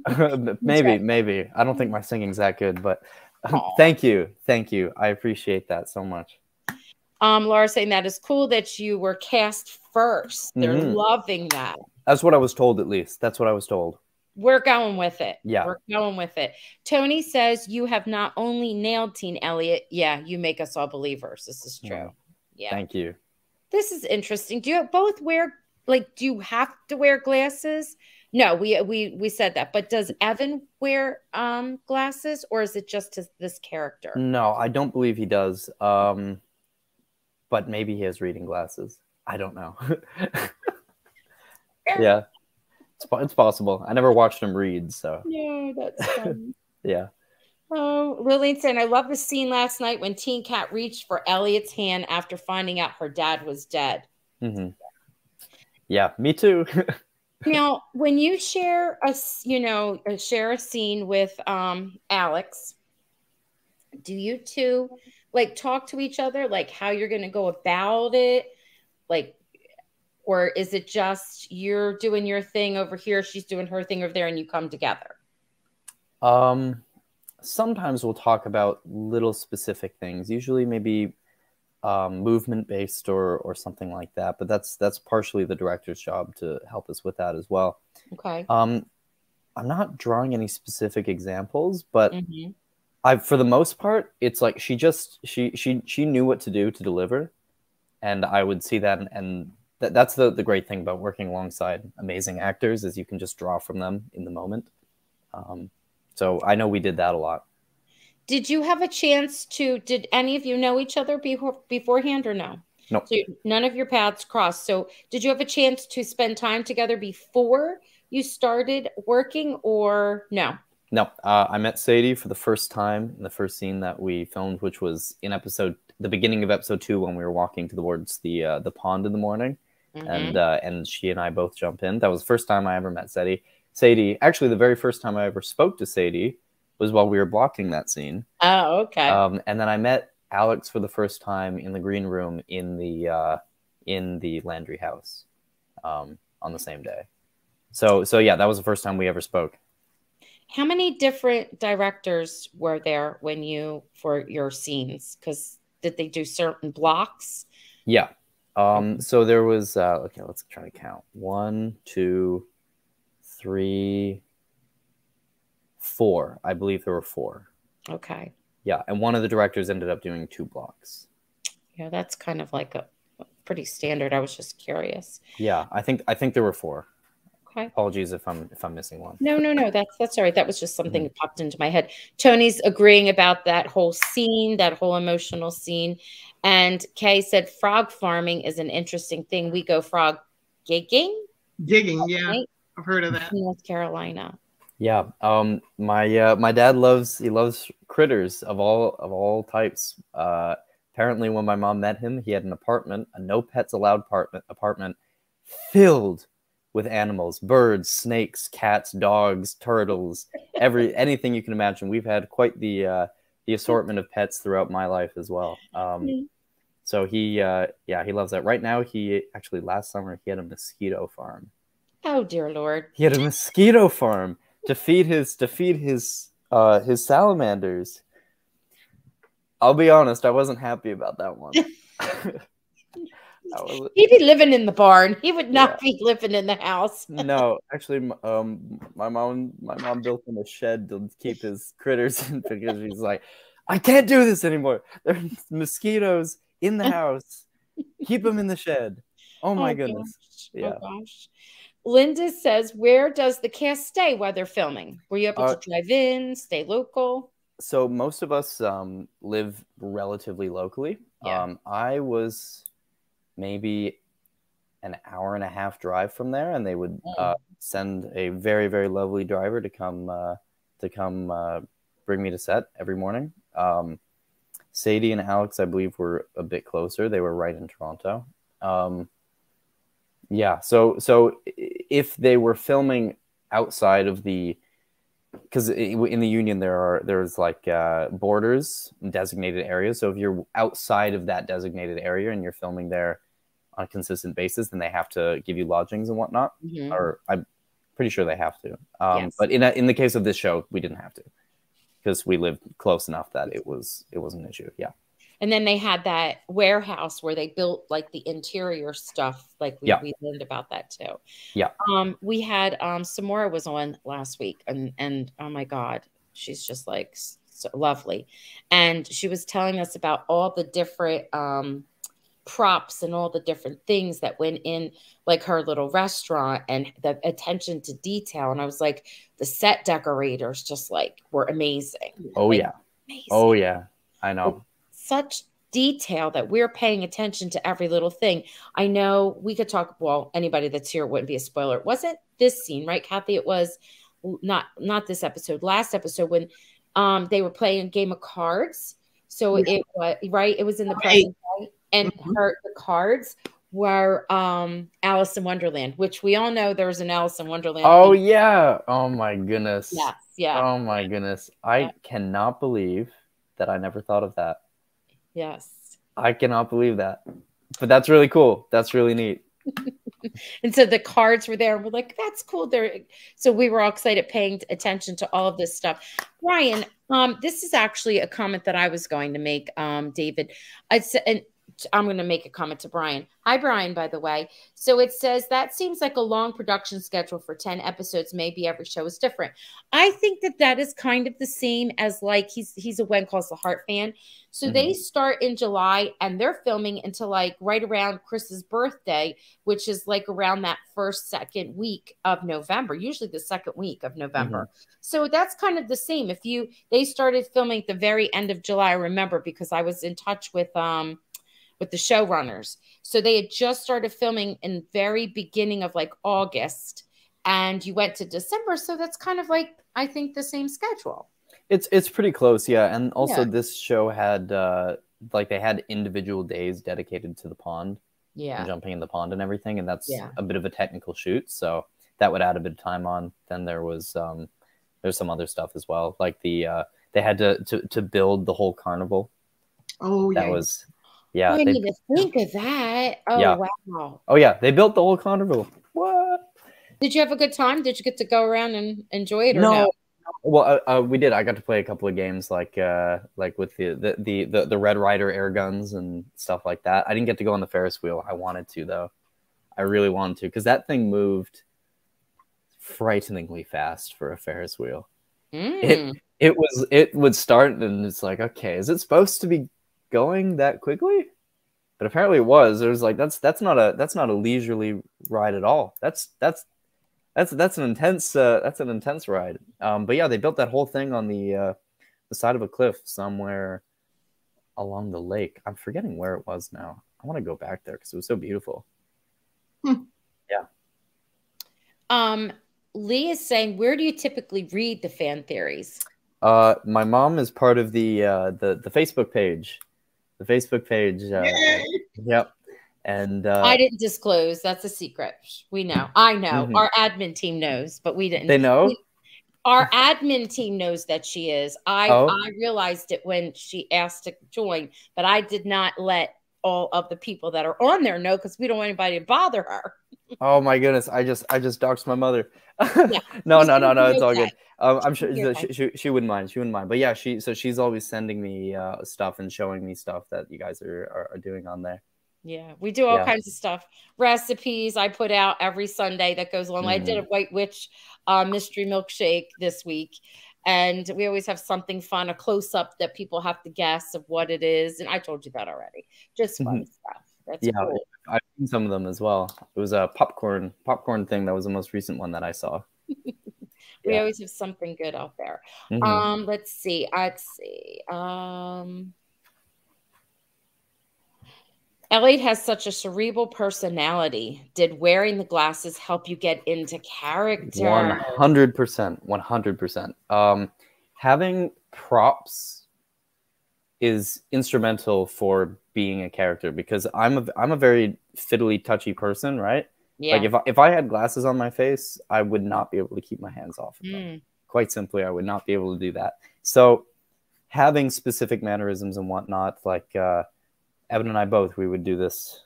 maybe, maybe. I don't think my singing's that good, but thank you. Thank you. I appreciate that so much. Um, Laura saying that is cool that you were cast 1st they They're mm-hmm. loving that. That's what I was told, at least. That's what I was told. We're going with it. Yeah. We're going with it. Tony says you have not only nailed Teen Elliot, yeah, you make us all believers. This is true. Yeah. Thank you. This is interesting. Do you both wear like do you have to wear glasses? No, we we we said that. But does Evan wear um glasses or is it just his, this character? No, I don't believe he does. Um but maybe he has reading glasses. I don't know. yeah, it's, it's possible. I never watched him read, so. Yeah, that's fun. yeah. Oh, Lillian saying, I love the scene last night when Teen Kat reached for Elliot's hand after finding out her dad was dead. Mm-hmm. Yeah, me too. now, when you share a, you know, share a scene with um, Alex, do you two like talk to each other like how you're going to go about it like or is it just you're doing your thing over here she's doing her thing over there and you come together? Um sometimes we'll talk about little specific things usually maybe um, movement based or or something like that but that's that's partially the director's job to help us with that as well. Okay. Um i'm not drawing any specific examples but mm-hmm. I for the most part, it's like she just she she she knew what to do to deliver, and I would see that, and, and that, that's the the great thing about working alongside amazing actors is you can just draw from them in the moment. Um, so I know we did that a lot. Did you have a chance to? Did any of you know each other before beforehand or no? No. So none of your paths crossed. So did you have a chance to spend time together before you started working, or no? No, uh, I met Sadie for the first time in the first scene that we filmed, which was in episode the beginning of episode two when we were walking towards the uh, the pond in the morning, mm-hmm. and uh, and she and I both jump in. That was the first time I ever met Sadie. Sadie, actually, the very first time I ever spoke to Sadie was while we were blocking that scene. Oh, okay. Um, and then I met Alex for the first time in the green room in the uh, in the Landry house um, on the same day. So so yeah, that was the first time we ever spoke. How many different directors were there when you for your scenes? Because did they do certain blocks? Yeah. Um, so there was uh, okay. Let's try to count. One, two, three, four. I believe there were four. Okay. Yeah, and one of the directors ended up doing two blocks. Yeah, that's kind of like a pretty standard. I was just curious. Yeah, I think I think there were four. Okay. Apologies if I'm if I'm missing one. No, no, no. That's that's all right. That was just something mm-hmm. that popped into my head. Tony's agreeing about that whole scene, that whole emotional scene. And Kay said frog farming is an interesting thing. We go frog gigging. Gigging, yeah. I've heard of that. North Carolina. Yeah. Um my uh my dad loves he loves critters of all of all types. Uh apparently when my mom met him, he had an apartment, a no pets allowed apartment apartment filled with animals birds snakes cats dogs turtles every anything you can imagine. We've had quite the uh, the assortment of pets throughout my life as well. Um, so he uh, yeah he loves that. Right now he actually last summer he had a mosquito farm. Oh dear lord. He had a mosquito farm to feed his to feed his uh, his salamanders. I'll be honest i wasn't happy about that one was, He'd be living in the barn. He would not yeah. be living in the house. no, actually, um, my mom, my mom built him a shed to keep his critters in because he's like, I can't do this anymore. There's mosquitoes in the house. Keep them in the shed. Oh my oh, goodness. Gosh. Oh, yeah. Oh, gosh. Linda says, "Where does the cast stay while they're filming? Were you able uh, to drive in, stay local?" So most of us um, live relatively locally. Yeah. Um, I was maybe an hour and a half drive from there, and they would mm. uh, send a very very lovely driver to come uh, to come uh, bring me to set every morning. Um, Sadie and Alex, I believe, were a bit closer. They were right in Toronto. Um, yeah, so so if they were filming outside of the because in the union there are there's like uh, borders designated areas so if you're outside of that designated area and you're filming there on a consistent basis, then they have to give you lodgings and whatnot. Mm-hmm. Or I'm pretty sure they have to. Um, yes. But in a, in the case of this show, we didn't have to because we lived close enough that it was it was an issue. Yeah. And then they had that warehouse where they built like the interior stuff. Like we, yeah. we learned about that too. Yeah. Um, we had um Samora was on last week and and oh my god, she's just like so lovely. And she was telling us about all the different um props and all the different things that went in like her little restaurant and the attention to detail. And i was like the set decorators just like were amazing. Oh like, yeah. amazing. oh yeah. I know. Such detail that we're paying attention to every little thing. I know we could talk well anybody that's here wouldn't be a spoiler. It wasn't this scene right kathy? It was not not this episode last episode when um they were playing a game of cards. So yeah. it was right? It was in the right. present right? And mm-hmm. her the cards were um Alice in Wonderland, which we all know there's an Alice in Wonderland. Oh thing. yeah. Oh my goodness. Yes, yeah. Oh my goodness. I yeah. cannot believe that I never thought of that. Yes. I cannot believe that. But that's really cool. That's really neat. and so the cards were there we're like that's cool there so we were all excited paying attention to all of this stuff brian um this is actually a comment that i was going to make um david i said and I'm going to make a comment to Brian. Hi, Brian, by the way. So it says that seems like a long production schedule for 10 episodes. Maybe every show is different. I think that that is kind of the same as like he's he's a When Calls the Heart fan. So mm-hmm. they start in July and they're filming until like right around Chris's birthday, which is like around that first, second week of November, usually the second week of November. Mm-hmm. So that's kind of the same. If you they started filming at the very end of July, I remember because I was in touch with um with the showrunners. So they had just started filming in very beginning of like August and you went to December. So that's kind of like I think the same schedule. It's it's pretty close, yeah. And also yeah. this show had uh like they had individual days dedicated to the pond. Yeah. jumping in the pond and everything. And that's yeah. a bit of a technical shoot. So that would add a bit of time on. Then there was um there's some other stuff as well. Like the uh, they had to, to to build the whole carnival. Oh yeah. That was yeah. I didn't even think of that. Oh Yeah. wow. oh yeah, they built the old carnival. What? Did you have a good time? Did you get to go around and enjoy it or no? No. Well, uh, uh, we did. I got to play a couple of games, like uh, like with the the, the the the Red Ryder air guns and stuff like that. I didn't get to go on the Ferris wheel. I wanted to though. I really wanted to because that thing moved frighteningly fast for a Ferris wheel. Mm. It was it would start and it's like, okay, is it supposed to be going that quickly? But apparently it was. It was like that's that's not a that's not a leisurely ride at all. That's that's that's that's an intense uh, that's an intense ride. Um, but yeah, they built that whole thing on the uh, the side of a cliff somewhere along the lake. I'm forgetting where it was now. I want to go back there because it was so beautiful. Yeah. Um, Lee is saying, where do you typically read the fan theories? Uh, my mom is part of the uh, the the Facebook page. The Facebook page. Uh, yep. And uh, I didn't disclose. That's a secret. We know. I know. Mhm. Our admin team knows, but we didn't. they know. We- Our admin team knows that she is. I Oh. I realized it when she asked to join, but I did not let all of the people that are on there know because we don't want anybody to bother her. Oh my goodness! I just I just doxed my mother. no, She's no, no, no. It's all okay. good. Um, I'm sure she, she she wouldn't mind. She wouldn't mind. But yeah, she so she's always sending me uh, stuff and showing me stuff that you guys are are, are doing on there. Yeah, we do all Yeah. kinds of stuff. Recipes I put out every Sunday that goes along. I did a Mm-hmm. White Witch uh, mystery milkshake this week, and we always have something fun, a close up that people have to guess of what it is. And I told you that already. Just fun stuff. That's. Yeah, cool. I've seen some of them as well. It was a popcorn popcorn thing that was the most recent one that I saw. We Yeah. always have something good out there. Mhm. Um, let's see. Let's see. Um, Elliot has such a cerebral personality. Did wearing the glasses help you get into character? One hundred percent, one hundred percent. Um, having props is instrumental for being a character because I'm a I'm a very fiddly, touchy person, right? Yeah. Like if I, if I had glasses on my face, I would not be able to keep my hands off of them. Mm. Quite simply, I would not be able to do that. So, having specific mannerisms and whatnot, like uh, Evan and I both, we would do this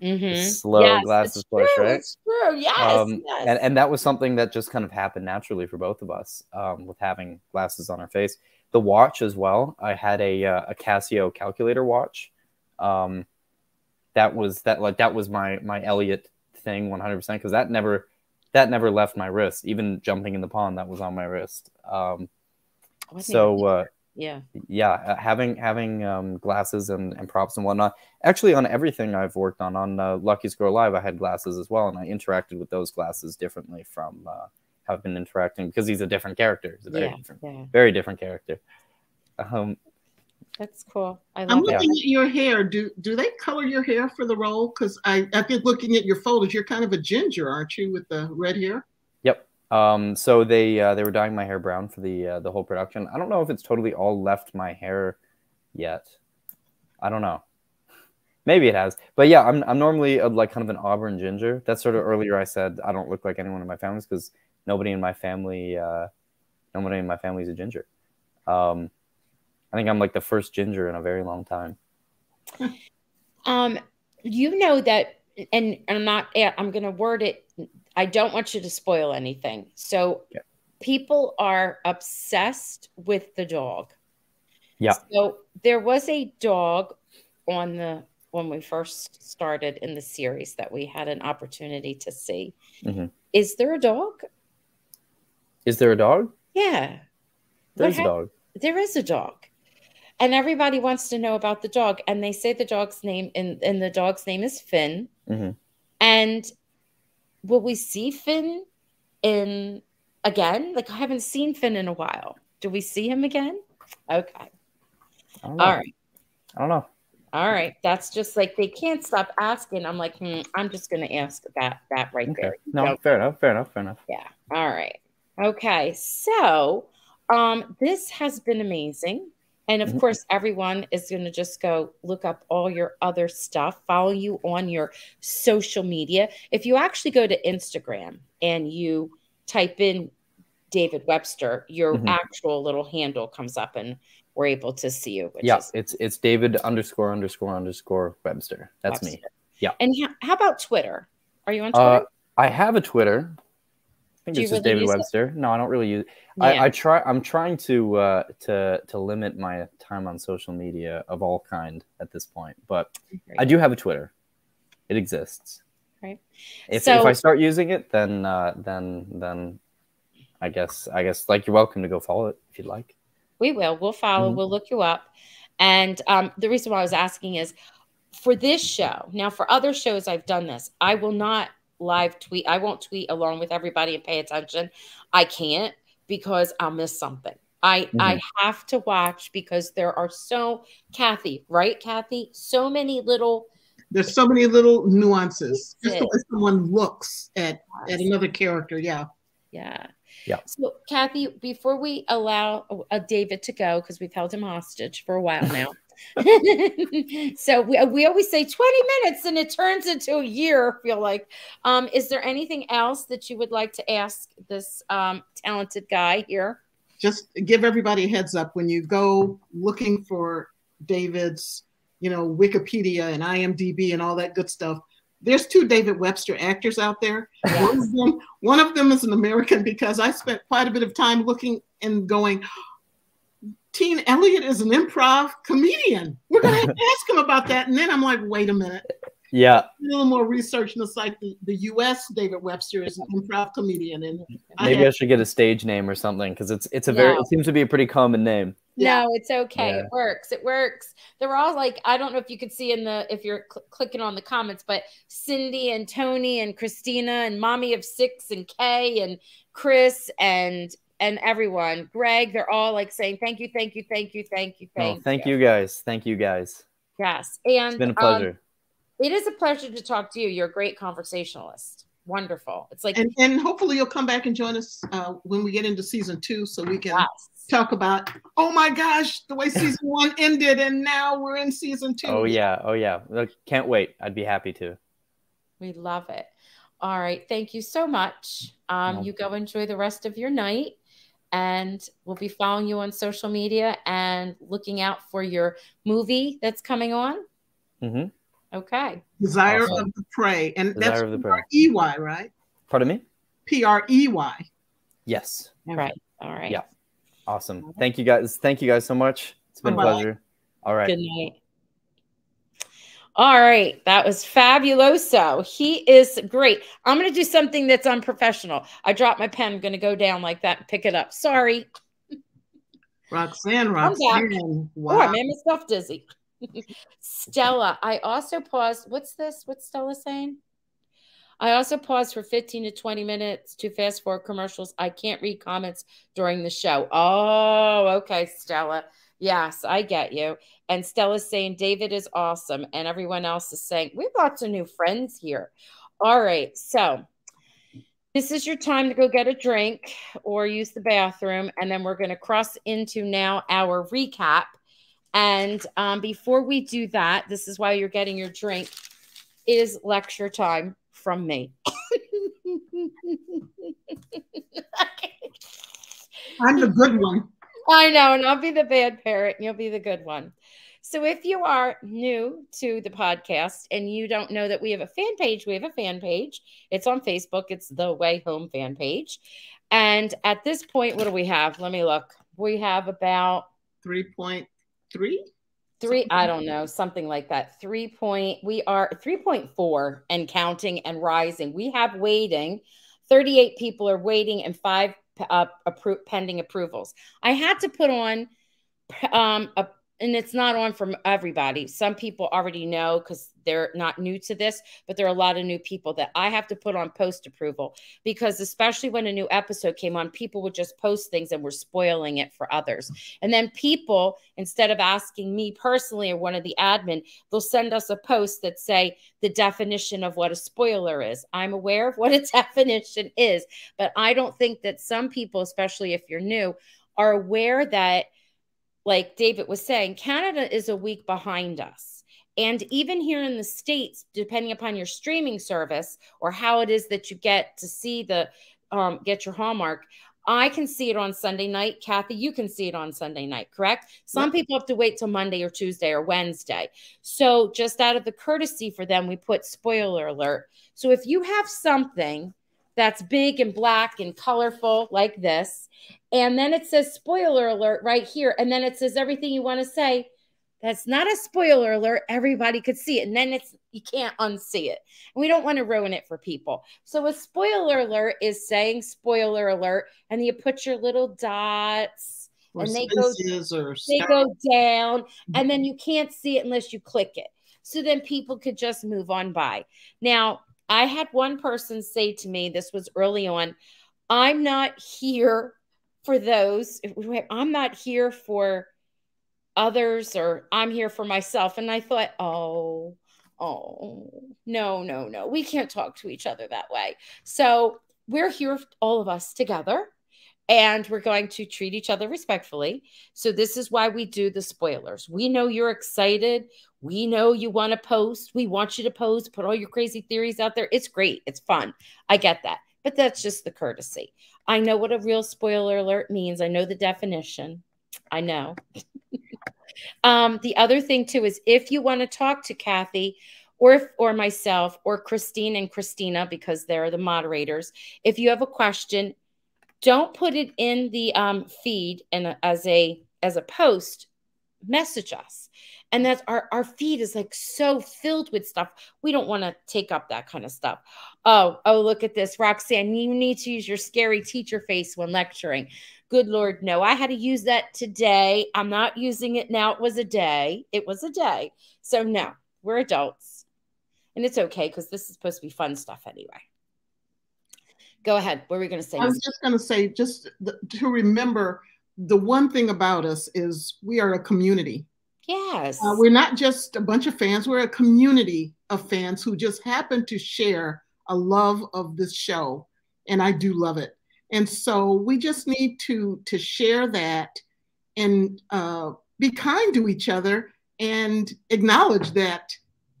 Mhm. slow Yes, glasses push, true, right? It's true. Yes. um, yes. and, and that was something that just kind of happened naturally for both of us um, with having glasses on our face the watch as well i had a, uh, a casio calculator watch um, that was that like that was my my elliot thing 100% because that never that never left my wrist even jumping in the pond that was on my wrist um, so uh, yeah. yeah uh, having having um, glasses and, and props and whatnot actually on everything i've worked on on uh, lucky's grow live i had glasses as well and i interacted with those glasses differently from uh, how i've been interacting because he's a different character he's a very Yeah. different Yeah. very different character um, That's cool. I I'm love looking that. at your hair. Do do they color your hair for the role? Because I I've been looking at your photos. You're kind of a ginger, aren't you, with the red hair? Um, so they uh, they were dyeing my hair brown for the uh, the whole production. I don't know if it's totally all left my hair yet. I don't know. Maybe it has. But yeah i'm, I'm normally a, like kind of an auburn ginger. That's sort of earlier i said i don't look like anyone in my family because nobody in my family uh, nobody in my family is a ginger. Um, i think i'm like the first ginger in a very long time. Um, you know that, and I'm not. I'm going to word it. I don't want you to spoil anything. So, Yeah. people are obsessed with the dog. Yeah. So there was a dog on the when we first started in the series that we had an opportunity to see. Mhm. Is there a dog? is there a dog Yeah. there's a dog There is a dog. And everybody wants to know about the dog. And they say the dog's name and, and the dog's name is Finn. Mhm. And will we see Finn in again? Like I haven't seen Finn in a while. Do we see him again? Okay. I don't know. All right. I don't know. All right. That's just like they can't stop asking. I'm like, hmm, I'm just gonna ask that that right Okay. there. No, So- fair enough. Fair enough. Fair enough. Yeah. All right. Okay. So, um, this has been amazing. And of Mhm. course, everyone is going to just go look up all your other stuff, follow you on your social media. If you actually go to Instagram and you type in David Webster, your mm-hmm. actual little handle comes up and we're able to see you. yeah, is- it's it's David underscore underscore underscore Webster. That's Webster. me. Yeah. And how about Twitter? Are you on Twitter? Uh, I have a Twitter. I think it's just really David Webster. It? No, I don't really use. Yeah. I, I, try. I'm trying to uh, to to limit my time on social media of all kind at this point, but I do have a Twitter. It exists. Right. If, so, if I start using it, then uh, then then I guess I guess like you're welcome to go follow it if you'd like. We will. We'll follow. Mm-hmm. We'll look you up. And um, the reason why I was asking is for this show. Now, for other shows, I've done this. I will not live tweet. I won't tweet along with everybody and pay attention. I can't because I'll miss something. I mm-hmm. I have to watch because there are so Kathy, right, Kathy? So many little. There's so many little nuances. Just the way someone looks at yes. at another character. Yeah. Yeah. Yeah. So, Kathy, before we allow uh, David to go, because we've held him hostage for a while now. so we, we always say 20 minutes and it turns into a year I feel like um, is there anything else that you would like to ask this um, talented guy here just give everybody a heads up when you go looking for david's you know wikipedia and imdb and all that good stuff there's two David Webster actors out there. Yes. One, of them, one of them is an American because I spent quite a bit of time looking and going, Teen Elliot is an improv comedian. We're going to ask him about that. And then I'm like, wait a minute. Yeah. A little more research, and it's like the, the U.S. David Webster is an improv comedian, and maybe I, had, I should get a stage name or something because it's it's a very no. it seems to be a pretty common name. No, it's okay. Yeah. It works. It works. They're all like I don't know if you could see in the if you're cl- clicking on the comments, but Cindy and Tony and Christina and Mommy of Six and Kay and Chris and and everyone, Greg, they're all like saying thank you, thank you, thank you, thank you, thank oh, thank you. you guys, thank you guys. Yes, and it's been a pleasure. Um, it is a pleasure to talk to you. You're a great conversationalist. Wonderful. It's like, and, and hopefully you'll come back and join us uh, when we get into season two, so we can yes. talk about. Oh my gosh, the way season one ended, and now we're in season two. Oh yeah, oh yeah. Look, Can't wait. I'd be happy to. We love it. All right, thank you so much. Um, no. You go enjoy the rest of your night, and we'll be following you on social media and looking out for your movie that's coming on. Mm-hmm. Okay. Desire awesome. of the Prey. And Desire that's of the Prey. E-Y, right? Pardon me? P-R-E-Y. Yes. All right. All right. Yeah. Awesome. Thank you guys. Thank you guys so much. It's been Bye-bye. a pleasure. All right. Good night. All right, that was fabuloso. He is great. I'm going to do something that's unprofessional. I dropped my pen. I'm going to go down like that and pick it up. Sorry. Roxanne, Roxanne. Wow. Oh, I made myself dizzy. Stella, I also paused. What's this? What's Stella saying? I also paused for 15 to 20 minutes to fast forward commercials. I can't read comments during the show. Oh, okay, Stella. Yes, I get you. And Stella's saying David is awesome. And everyone else is saying we have lots of new friends here. All right. So this is your time to go get a drink or use the bathroom. And then we're going to cross into now our recap and um, before we do that, this is why you're getting your drink. Is lecture time from me. I'm the good one. I know, and I'll be the bad parent, and you'll be the good one. So, if you are new to the podcast and you don't know that we have a fan page, we have a fan page. It's on Facebook. It's the Way Home fan page. And at this point, what do we have? Let me look. We have about three point three three i don't know something like that three point we are 3.4 and counting and rising we have waiting 38 people are waiting and five uh, appro- pending approvals. I had to put on um, a and it's not on from everybody. Some people already know because they're not new to this, but there are a lot of new people that I have to put on post approval because, especially when a new episode came on, people would just post things and were spoiling it for others. And then people, instead of asking me personally or one of the admin, they'll send us a post that say the definition of what a spoiler is. I'm aware of what a definition is, but I don't think that some people, especially if you're new, are aware that like David was saying, Canada is a week behind us. And even here in the States, depending upon your streaming service or how it is that you get to see the, um, get your Hallmark, I can see it on Sunday night. Kathy, you can see it on Sunday night, correct? Some people have to wait till Monday or Tuesday or Wednesday. So, just out of the courtesy for them, we put spoiler alert. So, if you have something that's big and black and colorful like this, and then it says spoiler alert right here, and then it says everything you want to say, that's not a spoiler alert. Everybody could see it. And then it's you can't unsee it. And we don't want to ruin it for people. So a spoiler alert is saying spoiler alert, and you put your little dots or and they go they go down, and then you can't see it unless you click it. So then people could just move on by. Now, I had one person say to me, this was early on, I'm not here for those. I'm not here for others or I'm here for myself. And I thought, oh, oh, no, no, no, we can't talk to each other that way. So we're here, all of us together, and we're going to treat each other respectfully. So this is why we do the spoilers. We know you're excited. We know you want to post. We want you to post, put all your crazy theories out there. It's great. It's fun. I get that. But that's just the courtesy. I know what a real spoiler alert means. I know the definition. I know. Um, the other thing too is if you want to talk to Kathy or if, or myself or Christine and Christina because they're the moderators, if you have a question, don't put it in the um, feed and as a as a post. Message us, and that's our our feed is like so filled with stuff. We don't want to take up that kind of stuff. Oh, oh, look at this, Roxanne. You need to use your scary teacher face when lecturing. Good Lord, no. I had to use that today. I'm not using it now. It was a day. It was a day. So, no, we're adults. And it's okay because this is supposed to be fun stuff anyway. Go ahead. What were we going to say? I was just going to say, just to remember the one thing about us is we are a community. Yes. Uh, we're not just a bunch of fans, we're a community of fans who just happen to share a love of this show. And I do love it. And so we just need to to share that and uh, be kind to each other and acknowledge that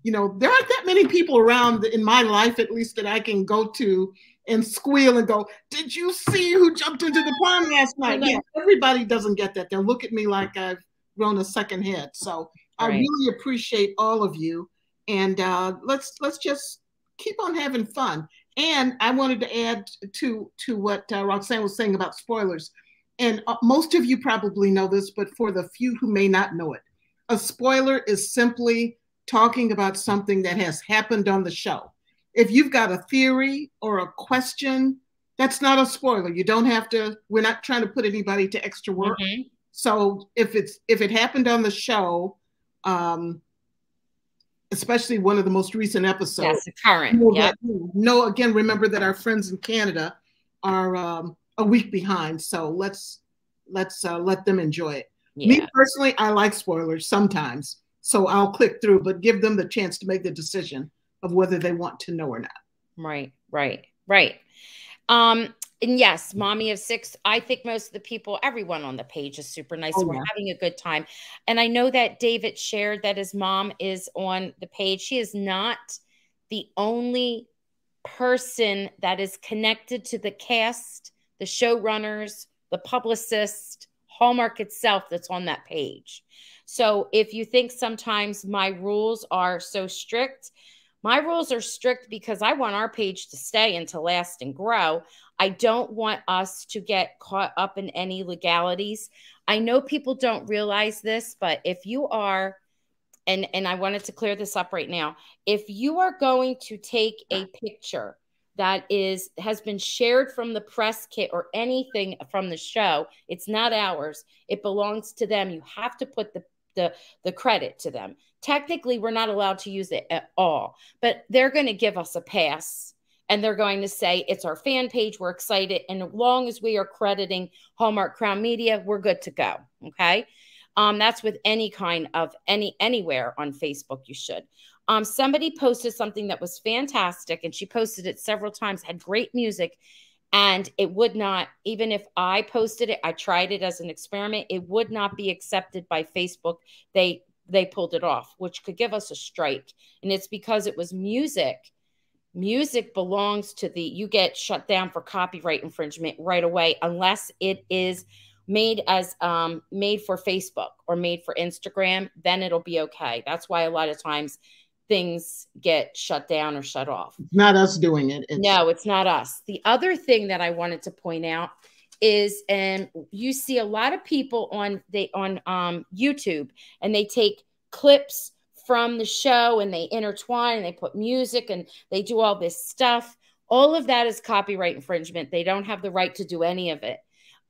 you know there aren't that many people around in my life at least that I can go to and squeal and go, "Did you see who jumped into the pond last night?" Yeah, everybody doesn't get that. They'll look at me like I've grown a second head. So right. I really appreciate all of you, and uh, let's let's just keep on having fun. And I wanted to add to to what uh, Roxanne was saying about spoilers. And uh, most of you probably know this, but for the few who may not know it, a spoiler is simply talking about something that has happened on the show. If you've got a theory or a question, that's not a spoiler. You don't have to. We're not trying to put anybody to extra work. Mm-hmm. So if it's if it happened on the show, um, especially one of the most recent episodes. Yes, current. Yeah. No, again, remember that our friends in Canada are um, a week behind, so let's let's uh, let them enjoy it. Yeah. Me personally, I like spoilers sometimes, so I'll click through, but give them the chance to make the decision of whether they want to know or not. Right, right, right. Um, and yes, mommy of six. I think most of the people, everyone on the page is super nice. Oh, We're yeah. having a good time. And I know that David shared that his mom is on the page. She is not the only person that is connected to the cast, the showrunners, the publicist, Hallmark itself that's on that page. So if you think sometimes my rules are so strict, my rules are strict because I want our page to stay and to last and grow. I don't want us to get caught up in any legalities. I know people don't realize this, but if you are, and, and I wanted to clear this up right now, if you are going to take a picture that is has been shared from the press kit or anything from the show, it's not ours. It belongs to them. You have to put the the the credit to them. Technically, we're not allowed to use it at all, but they're going to give us a pass and they're going to say it's our fan page. We're excited, and as long as we are crediting Hallmark Crown Media, we're good to go. Okay, um, that's with any kind of any anywhere on Facebook. You should. Um, somebody posted something that was fantastic, and she posted it several times. Had great music, and it would not even if i posted it i tried it as an experiment it would not be accepted by facebook. They they pulled it off which could give us a strike. And it's because it was music. Music belongs to the you get shut down for copyright infringement right away unless it is made as um made for facebook or made for instagram then it'll be okay. That's why a lot of times things get shut down or shut off not us doing it it's- no it's not us the other thing that i wanted to point out is and you see a lot of people on they on um youtube and they take clips from the show and they intertwine and they put music and they do all this stuff. All of that is copyright infringement. They don't have the right to do any of it.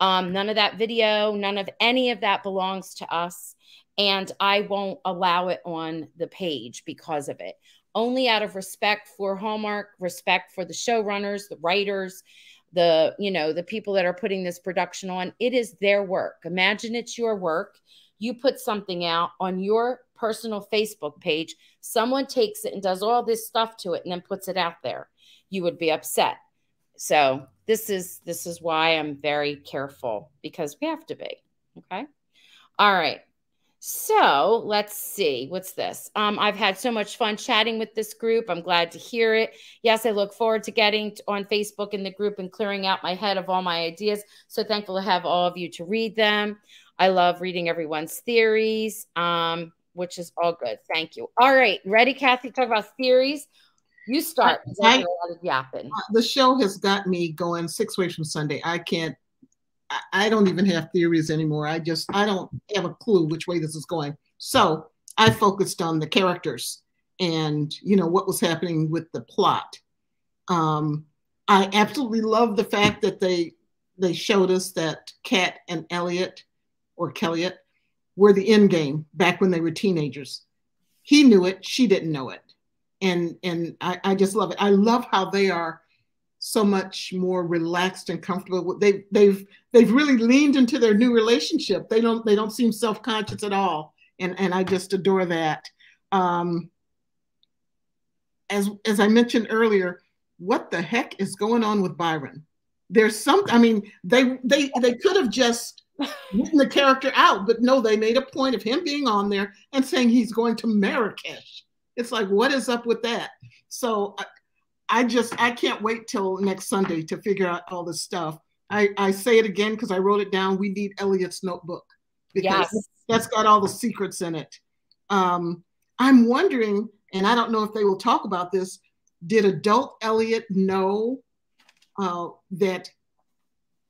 Um, none of that video, none of any of that belongs to us. And I won't allow it on the page because of it. Only out of respect for Hallmark, respect for the showrunners, the writers, the you know the people that are putting this production on it is their work imagine it's your work you put something out on your personal Facebook page, someone takes it and does all this stuff to it and then puts it out there, you would be upset. So this is this is why I'm very careful because we have to be. Okay. All right. So let's see. What's this? Um, I've had so much fun chatting with this group. I'm glad to hear it. Yes, I look forward to getting on Facebook in the group and clearing out my head of all my ideas. So thankful to have all of you to read them. I love reading everyone's theories. Um, which is all good. Thank you. All right, ready, Kathy? Talk about theories. You start. I, I. Uh, the show has got me going six ways from Sunday. I can't. I, don't even have theories anymore. I just I don't have a clue which way this is going. So I focused on the characters and you know what was happening with the plot. Um, I absolutely love the fact that they they showed us that Kat and Elliot or Kelliot were the end game back when they were teenagers. He knew it, she didn't know it. And and I, I just love it. I love how they are so much more relaxed and comfortable. They they've they've really leaned into their new relationship. They don't they don't seem self-conscious at all. And and I just adore that. Um as as I mentioned earlier, what the heck is going on with Byron? There's some I mean, they they they could have just written the character out, but no, they made a point of him being on there and saying he's going to Marrakesh. It's like, what is up with that? So I, just I can't wait till next Sunday to figure out all this stuff. I, I say it again because I wrote it down. We need Elliot's notebook because yes. that's got all the secrets in it. Um, I'm wondering, and I don't know if they will talk about this. Did adult Elliot know uh, that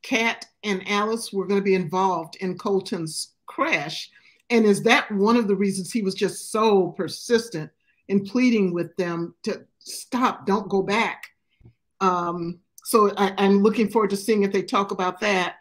Kat and Alice were going to be involved in Colton's crash. And is that one of the reasons he was just so persistent in pleading with them to stop, don't go back? Um, so I, I'm looking forward to seeing if they talk about that.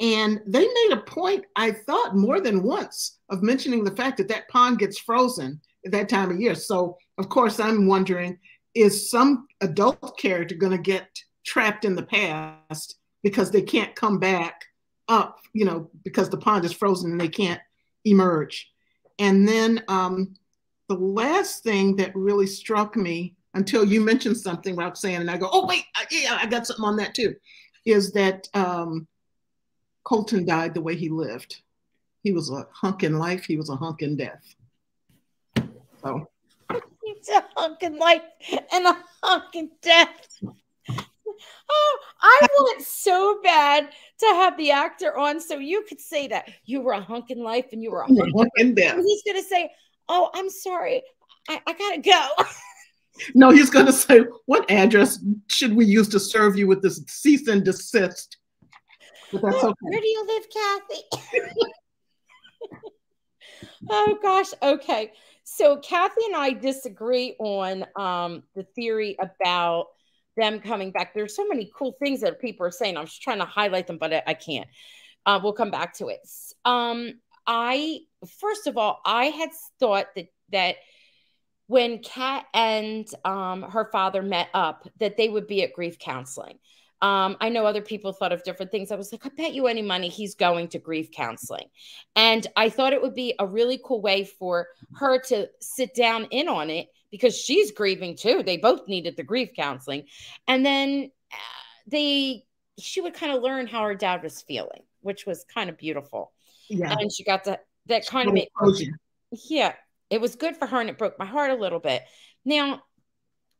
And they made a point, I thought, more than once of mentioning the fact that that pond gets frozen at that time of year. So, of course, I'm wondering is some adult character going to get trapped in the past because they can't come back up, you know, because the pond is frozen and they can't emerge. And then um, the last thing that really struck me until you mentioned something, Roxanne, and I go, oh, wait, yeah, I got something on that too, is that um, Colton died the way he lived. He was a hunk in life, he was a hunk in death. So. He's a hunk in life and a hunk in death. Oh, I want so bad to have the actor on so you could say that you were a hunk in life and you were a hunk in death. He's going to say, Oh, I'm sorry. I, I got to go. No, he's going to say, What address should we use to serve you with this cease and desist? But that's okay. Where do you live, Kathy? oh, gosh. Okay. So, Kathy and I disagree on um, the theory about them coming back. There's so many cool things that people are saying. I'm just trying to highlight them, but I, I can't. Uh, we'll come back to it. Um, I first of all, I had thought that that when Kat and um, her father met up, that they would be at grief counseling. Um, I know other people thought of different things. I was like, I bet you any money he's going to grief counseling. And I thought it would be a really cool way for her to sit down in on it because she's grieving too. They both needed the grief counseling. And then uh, they she would kind of learn how her dad was feeling, which was kind of beautiful. Yeah. And she got to that kind of made Yeah. It was good for her and it broke my heart a little bit. Now,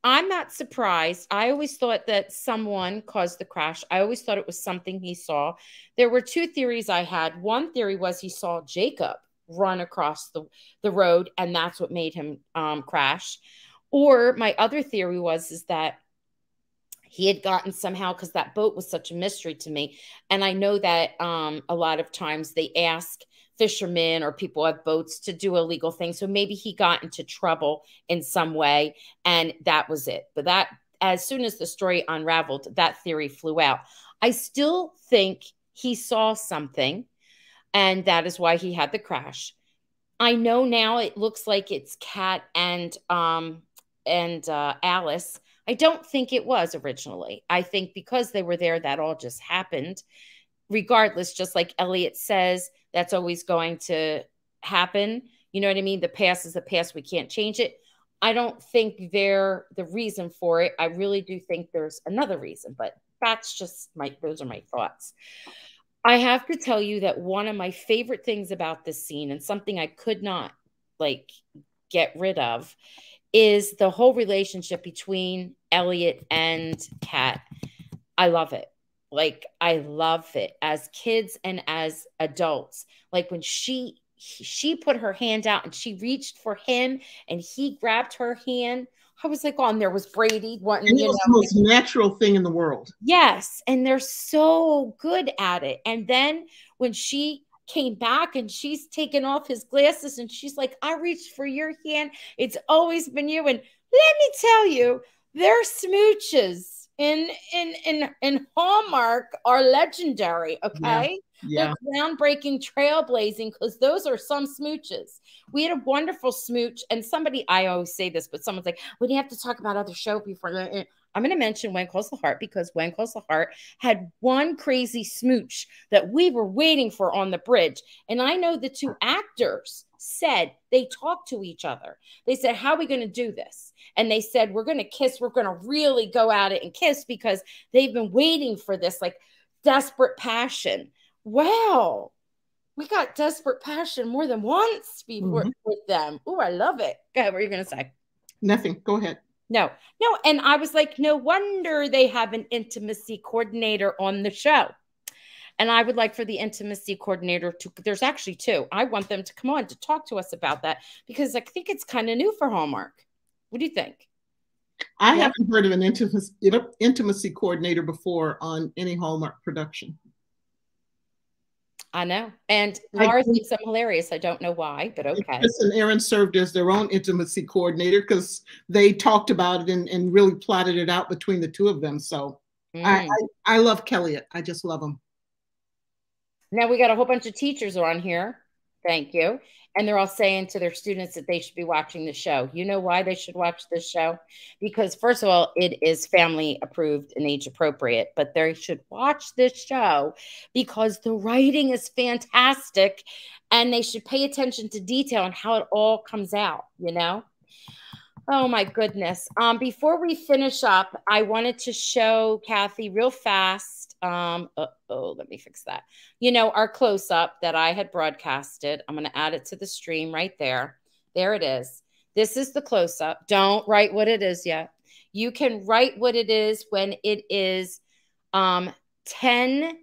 I'm not surprised. I always thought that someone caused the crash. I always thought it was something he saw. There were two theories I had. One theory was he saw Jacob run across the, the road, and that's what made him um, crash. Or my other theory was is that he had gotten somehow because that boat was such a mystery to me. And I know that um, a lot of times they ask fishermen or people have boats to do illegal things. So maybe he got into trouble in some way and that was it. But that, as soon as the story unraveled, that theory flew out. I still think he saw something and that is why he had the crash. I know now it looks like it's Kat and um and uh, Alice. I don't think it was originally. I think because they were there, that all just happened. Regardless, just like Elliot says, that's always going to happen. You know what I mean? The past is the past. We can't change it. I don't think they're the reason for it. I really do think there's another reason, but that's just my those are my thoughts. I have to tell you that one of my favorite things about this scene and something I could not like get rid of is the whole relationship between Elliot and Kat. I love it. Like I love it as kids and as adults. Like when she she put her hand out and she reached for him and he grabbed her hand. I was like, on oh, there was Brady. What you know, the most natural thing in the world. Yes, and they're so good at it. And then when she came back and she's taken off his glasses and she's like, I reached for your hand. It's always been you. And let me tell you, their smooches in in in in Hallmark are legendary. Okay. Yeah. yeah. groundbreaking, trailblazing, because those are some smooches. We had a wonderful smooch, and somebody I always say this, but someone's like, "We well, have to talk about other show before." I'm going to mention When Calls the Heart because When Calls the Heart had one crazy smooch that we were waiting for on the bridge. And I know the two actors said they talked to each other. They said, How are we going to do this? And they said, We're going to kiss. We're going to really go at it and kiss because they've been waiting for this like desperate passion. Wow. We got desperate passion more than once before mm-hmm. with them. Oh, I love it. Go ahead. What are you going to say? Nothing. Go ahead. No, no. And I was like, no wonder they have an intimacy coordinator on the show. And I would like for the intimacy coordinator to, there's actually two. I want them to come on to talk to us about that because I think it's kind of new for Hallmark. What do you think? I yeah. haven't heard of an intimacy, intimacy coordinator before on any Hallmark production. I know. And Laura thinks I'm hilarious. I don't know why, but okay. Chris and Erin served as their own intimacy coordinator because they talked about it and, and really plotted it out between the two of them. So mm. I, I, I love Kellyot. I just love him. Now we got a whole bunch of teachers on here. Thank you and they're all saying to their students that they should be watching the show. You know why they should watch this show? Because, first of all, it is family approved and age appropriate, but they should watch this show because the writing is fantastic and they should pay attention to detail and how it all comes out, you know? Oh my goodness. Um, before we finish up, I wanted to show Kathy real fast um, oh, let me fix that. You know, our close up that I had broadcasted, I'm going to add it to the stream right there. There it is. This is the close up. Don't write what it is yet. You can write what it is when it is um, 10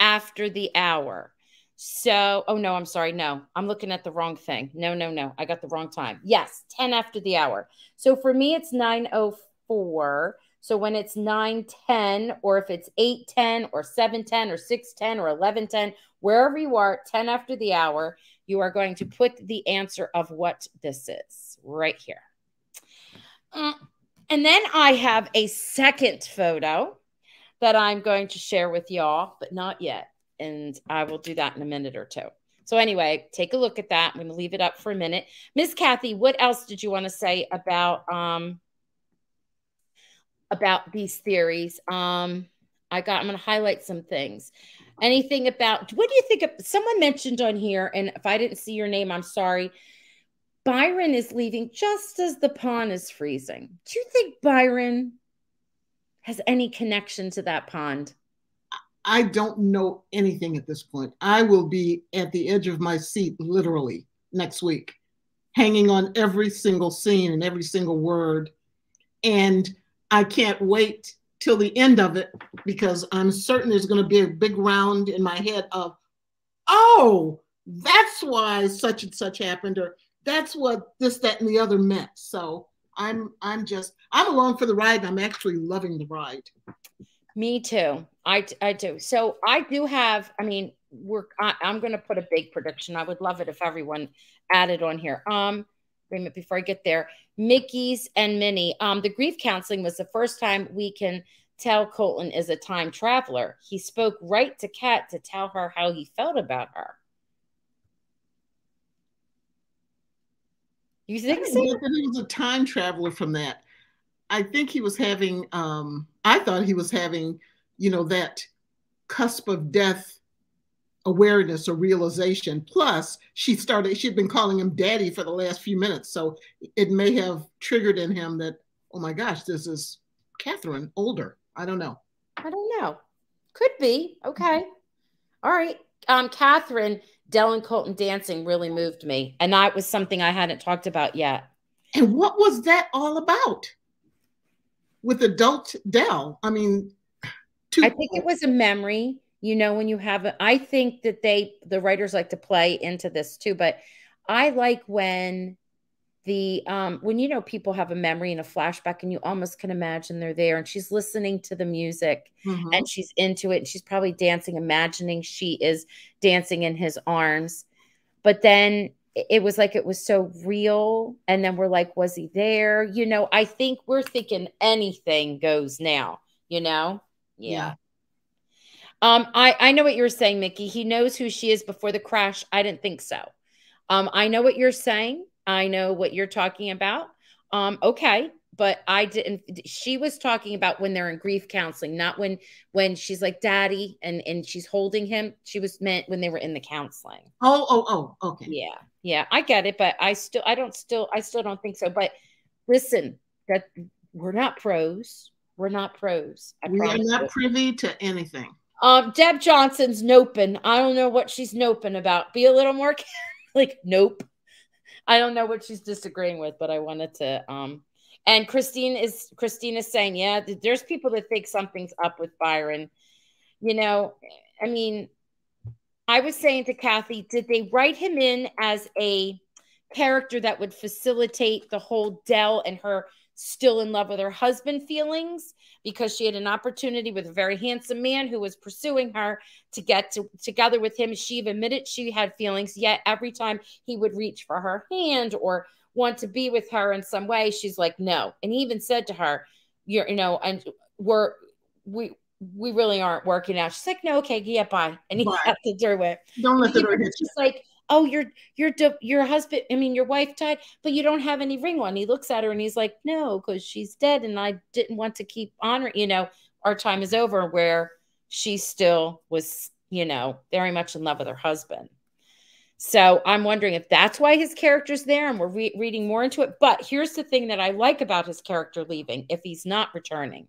after the hour. So, oh no, I'm sorry. No, I'm looking at the wrong thing. No, no, no. I got the wrong time. Yes, 10 after the hour. So for me, it's 904. So when it's 910 or if it's 810 or 710 or 610 or 1110, wherever you are, 10 after the hour, you are going to put the answer of what this is right here. Uh, and then I have a second photo that I'm going to share with y'all, but not yet. And I will do that in a minute or two. So anyway, take a look at that. I'm going to leave it up for a minute. Miss Kathy, what else did you want to say about um, about these theories. Um, I got, I'm going to highlight some things. Anything about, what do you think of, someone mentioned on here, and if I didn't see your name, I'm sorry. Byron is leaving just as the pond is freezing. Do you think Byron has any connection to that pond? I don't know anything at this point. I will be at the edge of my seat literally next week, hanging on every single scene and every single word And I can't wait till the end of it because I'm certain there's going to be a big round in my head of, oh, that's why such and such happened, or that's what this, that, and the other meant. So I'm I'm just I'm along for the ride. And I'm actually loving the ride. Me too. I I do. So I do have. I mean, we're. I, am going to put a big prediction. I would love it if everyone added on here. Um, wait a minute before I get there. Mickey's and Minnie. Um, the grief counseling was the first time we can tell Colton is a time traveler. He spoke right to Kat to tell her how he felt about her. You think so? He was a time traveler from that. I think he was having. Um, I thought he was having, you know, that cusp of death awareness or realization. Plus, she started. She'd been calling him daddy for the last few minutes, so it may have triggered in him that, oh my gosh, this is Catherine older. I don't know. I don't know. Could be. Okay. All right. Um, Catherine Del and Colton dancing really moved me. And that was something I hadn't talked about yet. And what was that all about with adult Del? I mean, I think it was a memory. You know, when you have it, I think that they, the writers like to play into this too, but I like when the um when you know people have a memory and a flashback and you almost can imagine they're there and she's listening to the music mm-hmm. and she's into it and she's probably dancing imagining she is dancing in his arms but then it was like it was so real and then we're like was he there you know i think we're thinking anything goes now you know yeah, yeah. Um i i know what you're saying mickey he knows who she is before the crash i didn't think so um i know what you're saying I know what you're talking about. Um, okay, but I didn't. She was talking about when they're in grief counseling, not when when she's like daddy and and she's holding him. She was meant when they were in the counseling. Oh, oh, oh, okay. Yeah, yeah, I get it, but I still, I don't still, I still don't think so. But listen, that we're not pros. We're not pros. I we are not you. privy to anything. Um, Deb Johnson's noping. I don't know what she's noping about. Be a little more like nope. I don't know what she's disagreeing with, but I wanted to. Um, and Christine is Christine is saying, yeah, there's people that think something's up with Byron. You know, I mean, I was saying to Kathy, did they write him in as a character that would facilitate the whole Del and her still in love with her husband feelings because she had an opportunity with a very handsome man who was pursuing her to get to, together with him. She admitted she had feelings, yet every time he would reach for her hand or want to be with her in some way, she's like, no. And he even said to her, You're, you know, and we're, we, we really aren't working out. She's like, no, okay, yeah, bye. And he had to do it. Don't let the door hit you. like, oh your your your husband i mean your wife died but you don't have any ring on. He looks at her and he's like no because she's dead and i didn't want to keep honoring you know our time is over where she still was you know very much in love with her husband. So i'm wondering if that's why his character's there and we're re- reading more into it but here's the thing that i like about his character leaving if he's not returning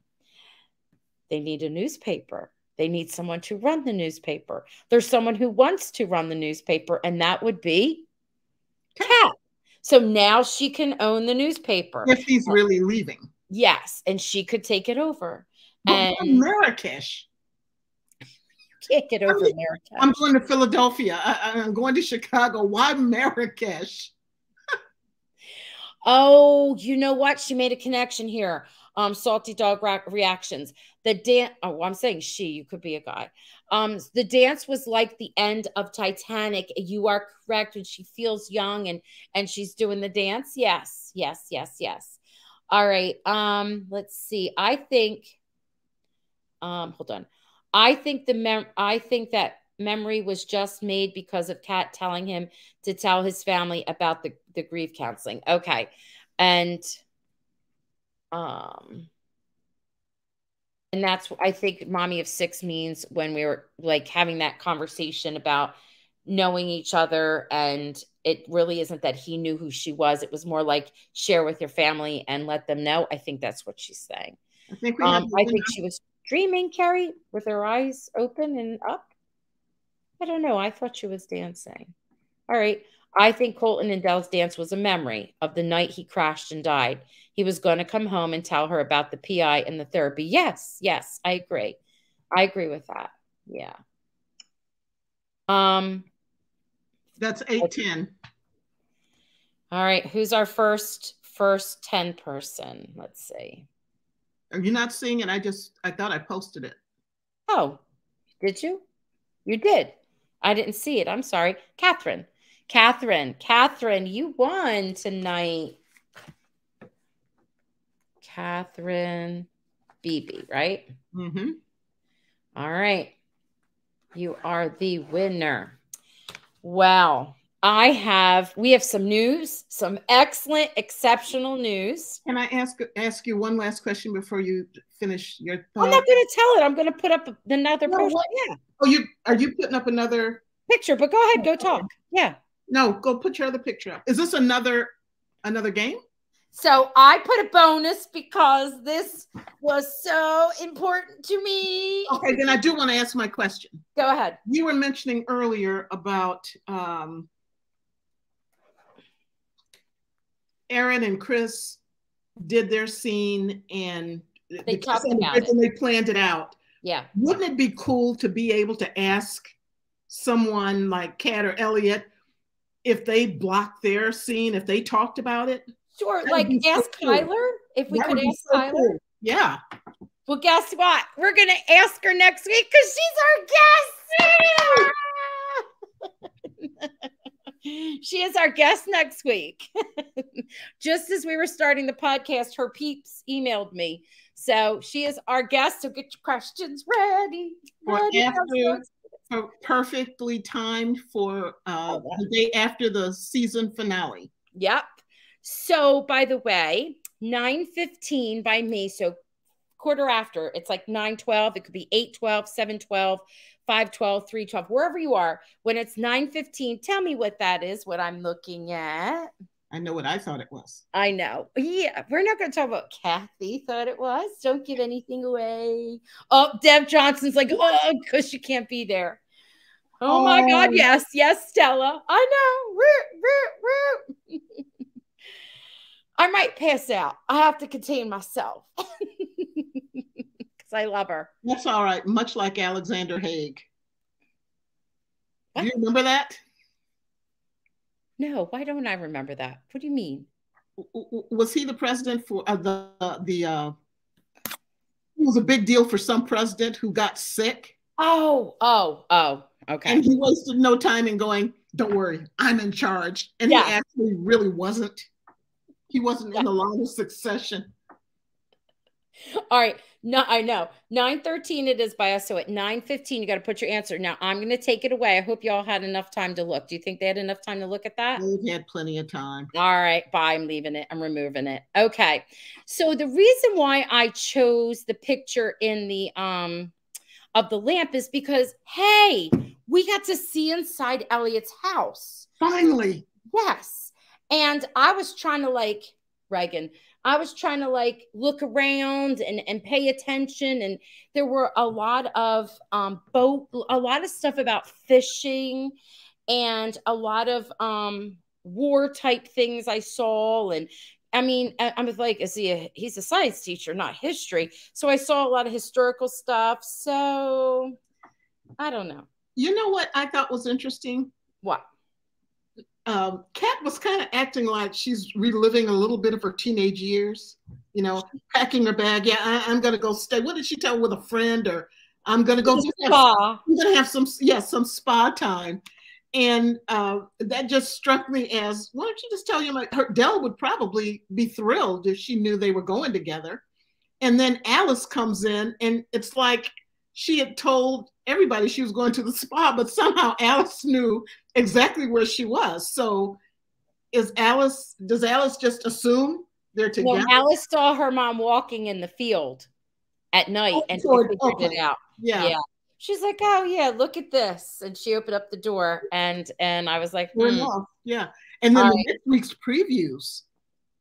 they need a newspaper they need someone to run the newspaper. There's someone who wants to run the newspaper, and that would be Kat. So now she can own the newspaper. If he's really leaving. Yes. And she could take it over. But and Marrakesh. You can't get over I mean, Marrakesh. I'm going to Philadelphia. I, am going to Chicago. Why Marrakesh? oh, you know what? She made a connection here um, salty dog reactions. The dance, oh, I'm saying she, you could be a guy. Um, the dance was like the end of Titanic. You are correct. And she feels young and and she's doing the dance. Yes, yes, yes, yes. All right. Um, let's see. I think um, hold on. I think the mem I think that memory was just made because of Kat telling him to tell his family about the, the grief counseling. Okay. And um, and that's what I think mommy of six means when we were like having that conversation about knowing each other and it really isn't that he knew who she was. It was more like share with your family and let them know. I think that's what she's saying. I think, um, I think she was dreaming carrie with her eyes open and up. I don't know. I thought she was dancing. All right. I think Colton and Del's dance was a memory of the night he crashed and died. He was going to come home and tell her about the PI and the therapy. Yes, yes, I agree. I agree with that. Yeah. Um that's 810. All right, who's our first first 10 person? Let's see. Are you not seeing it? I just I thought I posted it. Oh, did you? You did. I didn't see it. I'm sorry. Catherine. Catherine. Catherine, you won tonight. Catherine Beebe, right? Mm-hmm. All right. You are the winner. Well, I have we have some news, some excellent, exceptional news. Can I ask ask you one last question before you finish your thought? I'm not going to tell it. I'm going to put up another no, post. Yeah. Oh, you are you putting up another picture? But go ahead, go talk. Yeah. No, go put your other picture up. Is this another another game? So I put a bonus because this was so important to me. Okay, then I do want to ask my question. Go ahead. You were mentioning earlier about um, Erin and Chris did their scene and they talked about it and they planned it out. Yeah. Wouldn't it be cool to be able to ask someone like Kat or Elliot if they blocked their scene, if they talked about it? Sure. like ask so Chyler cool. if we that could ask so Chyler. Cool. Yeah. Well, guess what? We're gonna ask her next week because she's our guest. she is our guest next week. Just as we were starting the podcast, her peeps emailed me. So she is our guest. So get your questions ready. ready. After, for perfectly timed for uh, oh, the day after the season finale. Yep. So, by the way, 9:15 by me. So, quarter after, it's like 9:12. It could be 8:12, 7:12, 5:12, 3:12, wherever you are. When it's 9:15, tell me what that is, what I'm looking at. I know what I thought it was. I know. Yeah, we're not going to talk about Kathy thought it was. Don't give anything away. Oh, Deb Johnson's like, oh, because she can't be there. Oh, oh, my God, oh. yes, yes, Stella. I know. I might pass out. I have to contain myself because I love her. That's all right. Much like Alexander Haig. What? Do you remember that? No, why don't I remember that? What do you mean? Was he the president for uh, the uh, the? Uh, it was a big deal for some president who got sick. Oh, oh, oh, okay. And he wasted no time in going. Don't worry, I'm in charge. And yeah. he actually really wasn't. He wasn't in the line of succession. All right. No, I know. 913 it is by us. So at 915, you got to put your answer. Now I'm going to take it away. I hope y'all had enough time to look. Do you think they had enough time to look at that? We've had plenty of time. All right. Bye. I'm leaving it. I'm removing it. Okay. So the reason why I chose the picture in the um of the lamp is because hey, we got to see inside Elliot's house. Finally. Yes. And I was trying to like Reagan, I was trying to like look around and, and pay attention. And there were a lot of um, boat, a lot of stuff about fishing and a lot of um, war type things I saw. And I mean, I, I was like, is he a, he's a science teacher, not history. So I saw a lot of historical stuff. So I don't know. You know what I thought was interesting? What? Um, Kat was kind of acting like she's reliving a little bit of her teenage years. You know, packing her bag. Yeah, I, am gonna go stay. What did she tell with a friend? Or I'm gonna go spa. I'm gonna have some yeah some spa time. And uh, that just struck me as why don't you just tell you like her Del would probably be thrilled if she knew they were going together. And then Alice comes in, and it's like she had told everybody she was going to the spa, but somehow Alice knew exactly where she was. So is Alice, does Alice just assume they're together? Well, Alice saw her mom walking in the field at night oh, and figured okay. it out. Yeah. Yeah. She's like, oh yeah, look at this. And she opened up the door and and I was like, hmm. yeah. And then the right. next week's previews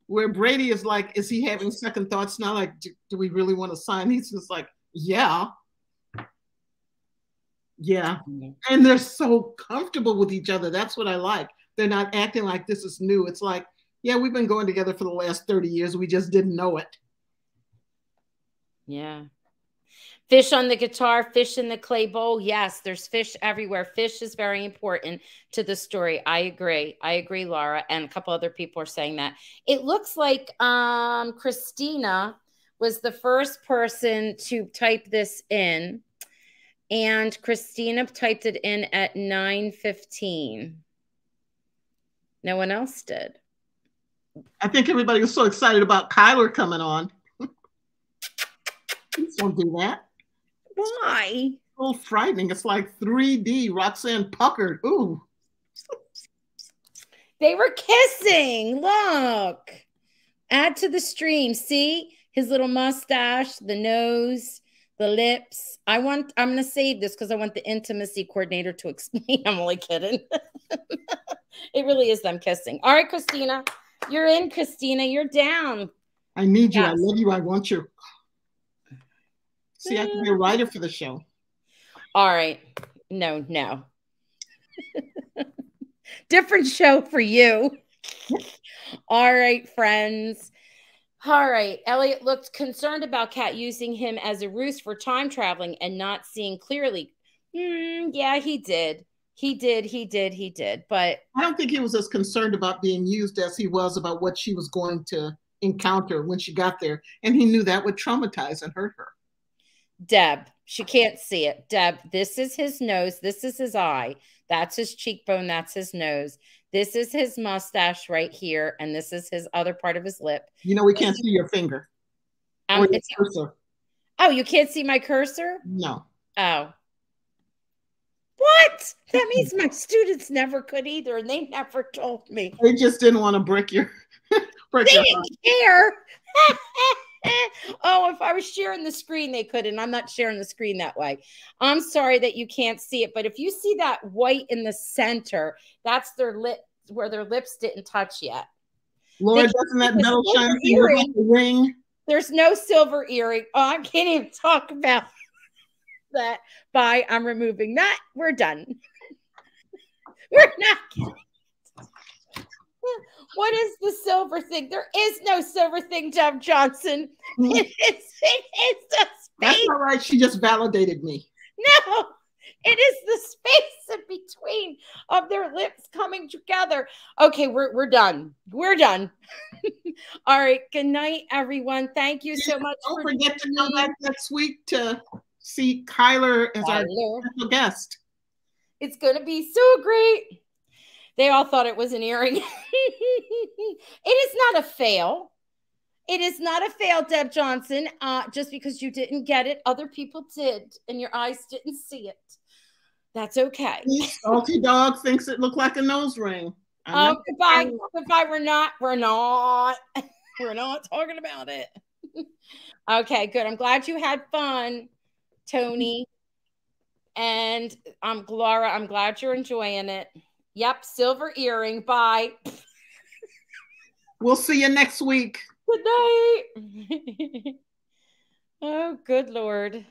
where Brady is like, is he having second thoughts now? Like, do, do we really want to sign? He's just like, yeah. Yeah. And they're so comfortable with each other. That's what I like. they're not acting like this is new. It's like, yeah, we've been going together for the last 30 years. We just didn't know it. Yeah. Fish on the guitar, fish in the clay bowl. Yes, there's fish everywhere. Fish is very important to the story. I agree. I agree, Laura. And a couple other people are saying that. It looks like um, Christina was the first person to type this in. And Christina typed it in at 9:15. No one else did. I think everybody was so excited about Chyler coming on. Please don't do that. Why? A little frightening. It's like 3D. Roxanne puckered. Ooh. They were kissing. Look. Add to the stream. See his little mustache, the nose, the lips. I want, I'm going to save this because I want the intimacy coordinator to explain. I'm only kidding. it really is them kissing. All right, Christina. You're in, Christina. You're down. I need you. Yes. I love you. I want you. See, I can be a writer for the show. All right. No, no. Different show for you. All right, friends. All right. Elliot looked concerned about Kat using him as a ruse for time traveling and not seeing clearly. Mm, yeah, he did. He did. He did. He did. But I don't think he was as concerned about being used as he was about what she was going to encounter when she got there. And he knew that would traumatize and hurt her. Deb, she can't see it. Deb, this is his nose. This is his eye. That's his cheekbone. That's his nose. This is his mustache right here. And this is his other part of his lip. You know, we can't see your finger. Um, your cursor. Oh, you can't see my cursor? No. Oh. What? That means my students never could either, and they never told me. They just didn't want to break your break they your didn't care. oh, if I was sharing the screen, they could, and I'm not sharing the screen that way. I'm sorry that you can't see it, but if you see that white in the center, that's their lip where their lips didn't touch yet. Lord, doesn't that metal shine like a ring? There's no silver earring. Oh, I can't even talk about that. Bye. I'm removing that. We're done. We're not what is the silver thing? There is no silver thing, Jeff Johnson. Mm. It is, it is the space. That's all right. She just validated me. No, it is the space in between of their lips coming together. Okay, we're, we're done. We're done. all right. Good night, everyone. Thank you so much. Don't for forget to come back next week to see Chyler as Chyler. our guest. It's going to be so great. They all thought it was an earring. it is not a fail. It is not a fail, Deb Johnson. Uh, just because you didn't get it, other people did, and your eyes didn't see it. That's okay. Salty dog thinks it looked like a nose ring. I'm oh, goodbye. Goodbye. We're not. We're not. we're not talking about it. okay, good. I'm glad you had fun, Tony. And I'm Laura. I'm glad you're enjoying it. Yep, silver earring. Bye. We'll see you next week. Good night. oh, good Lord.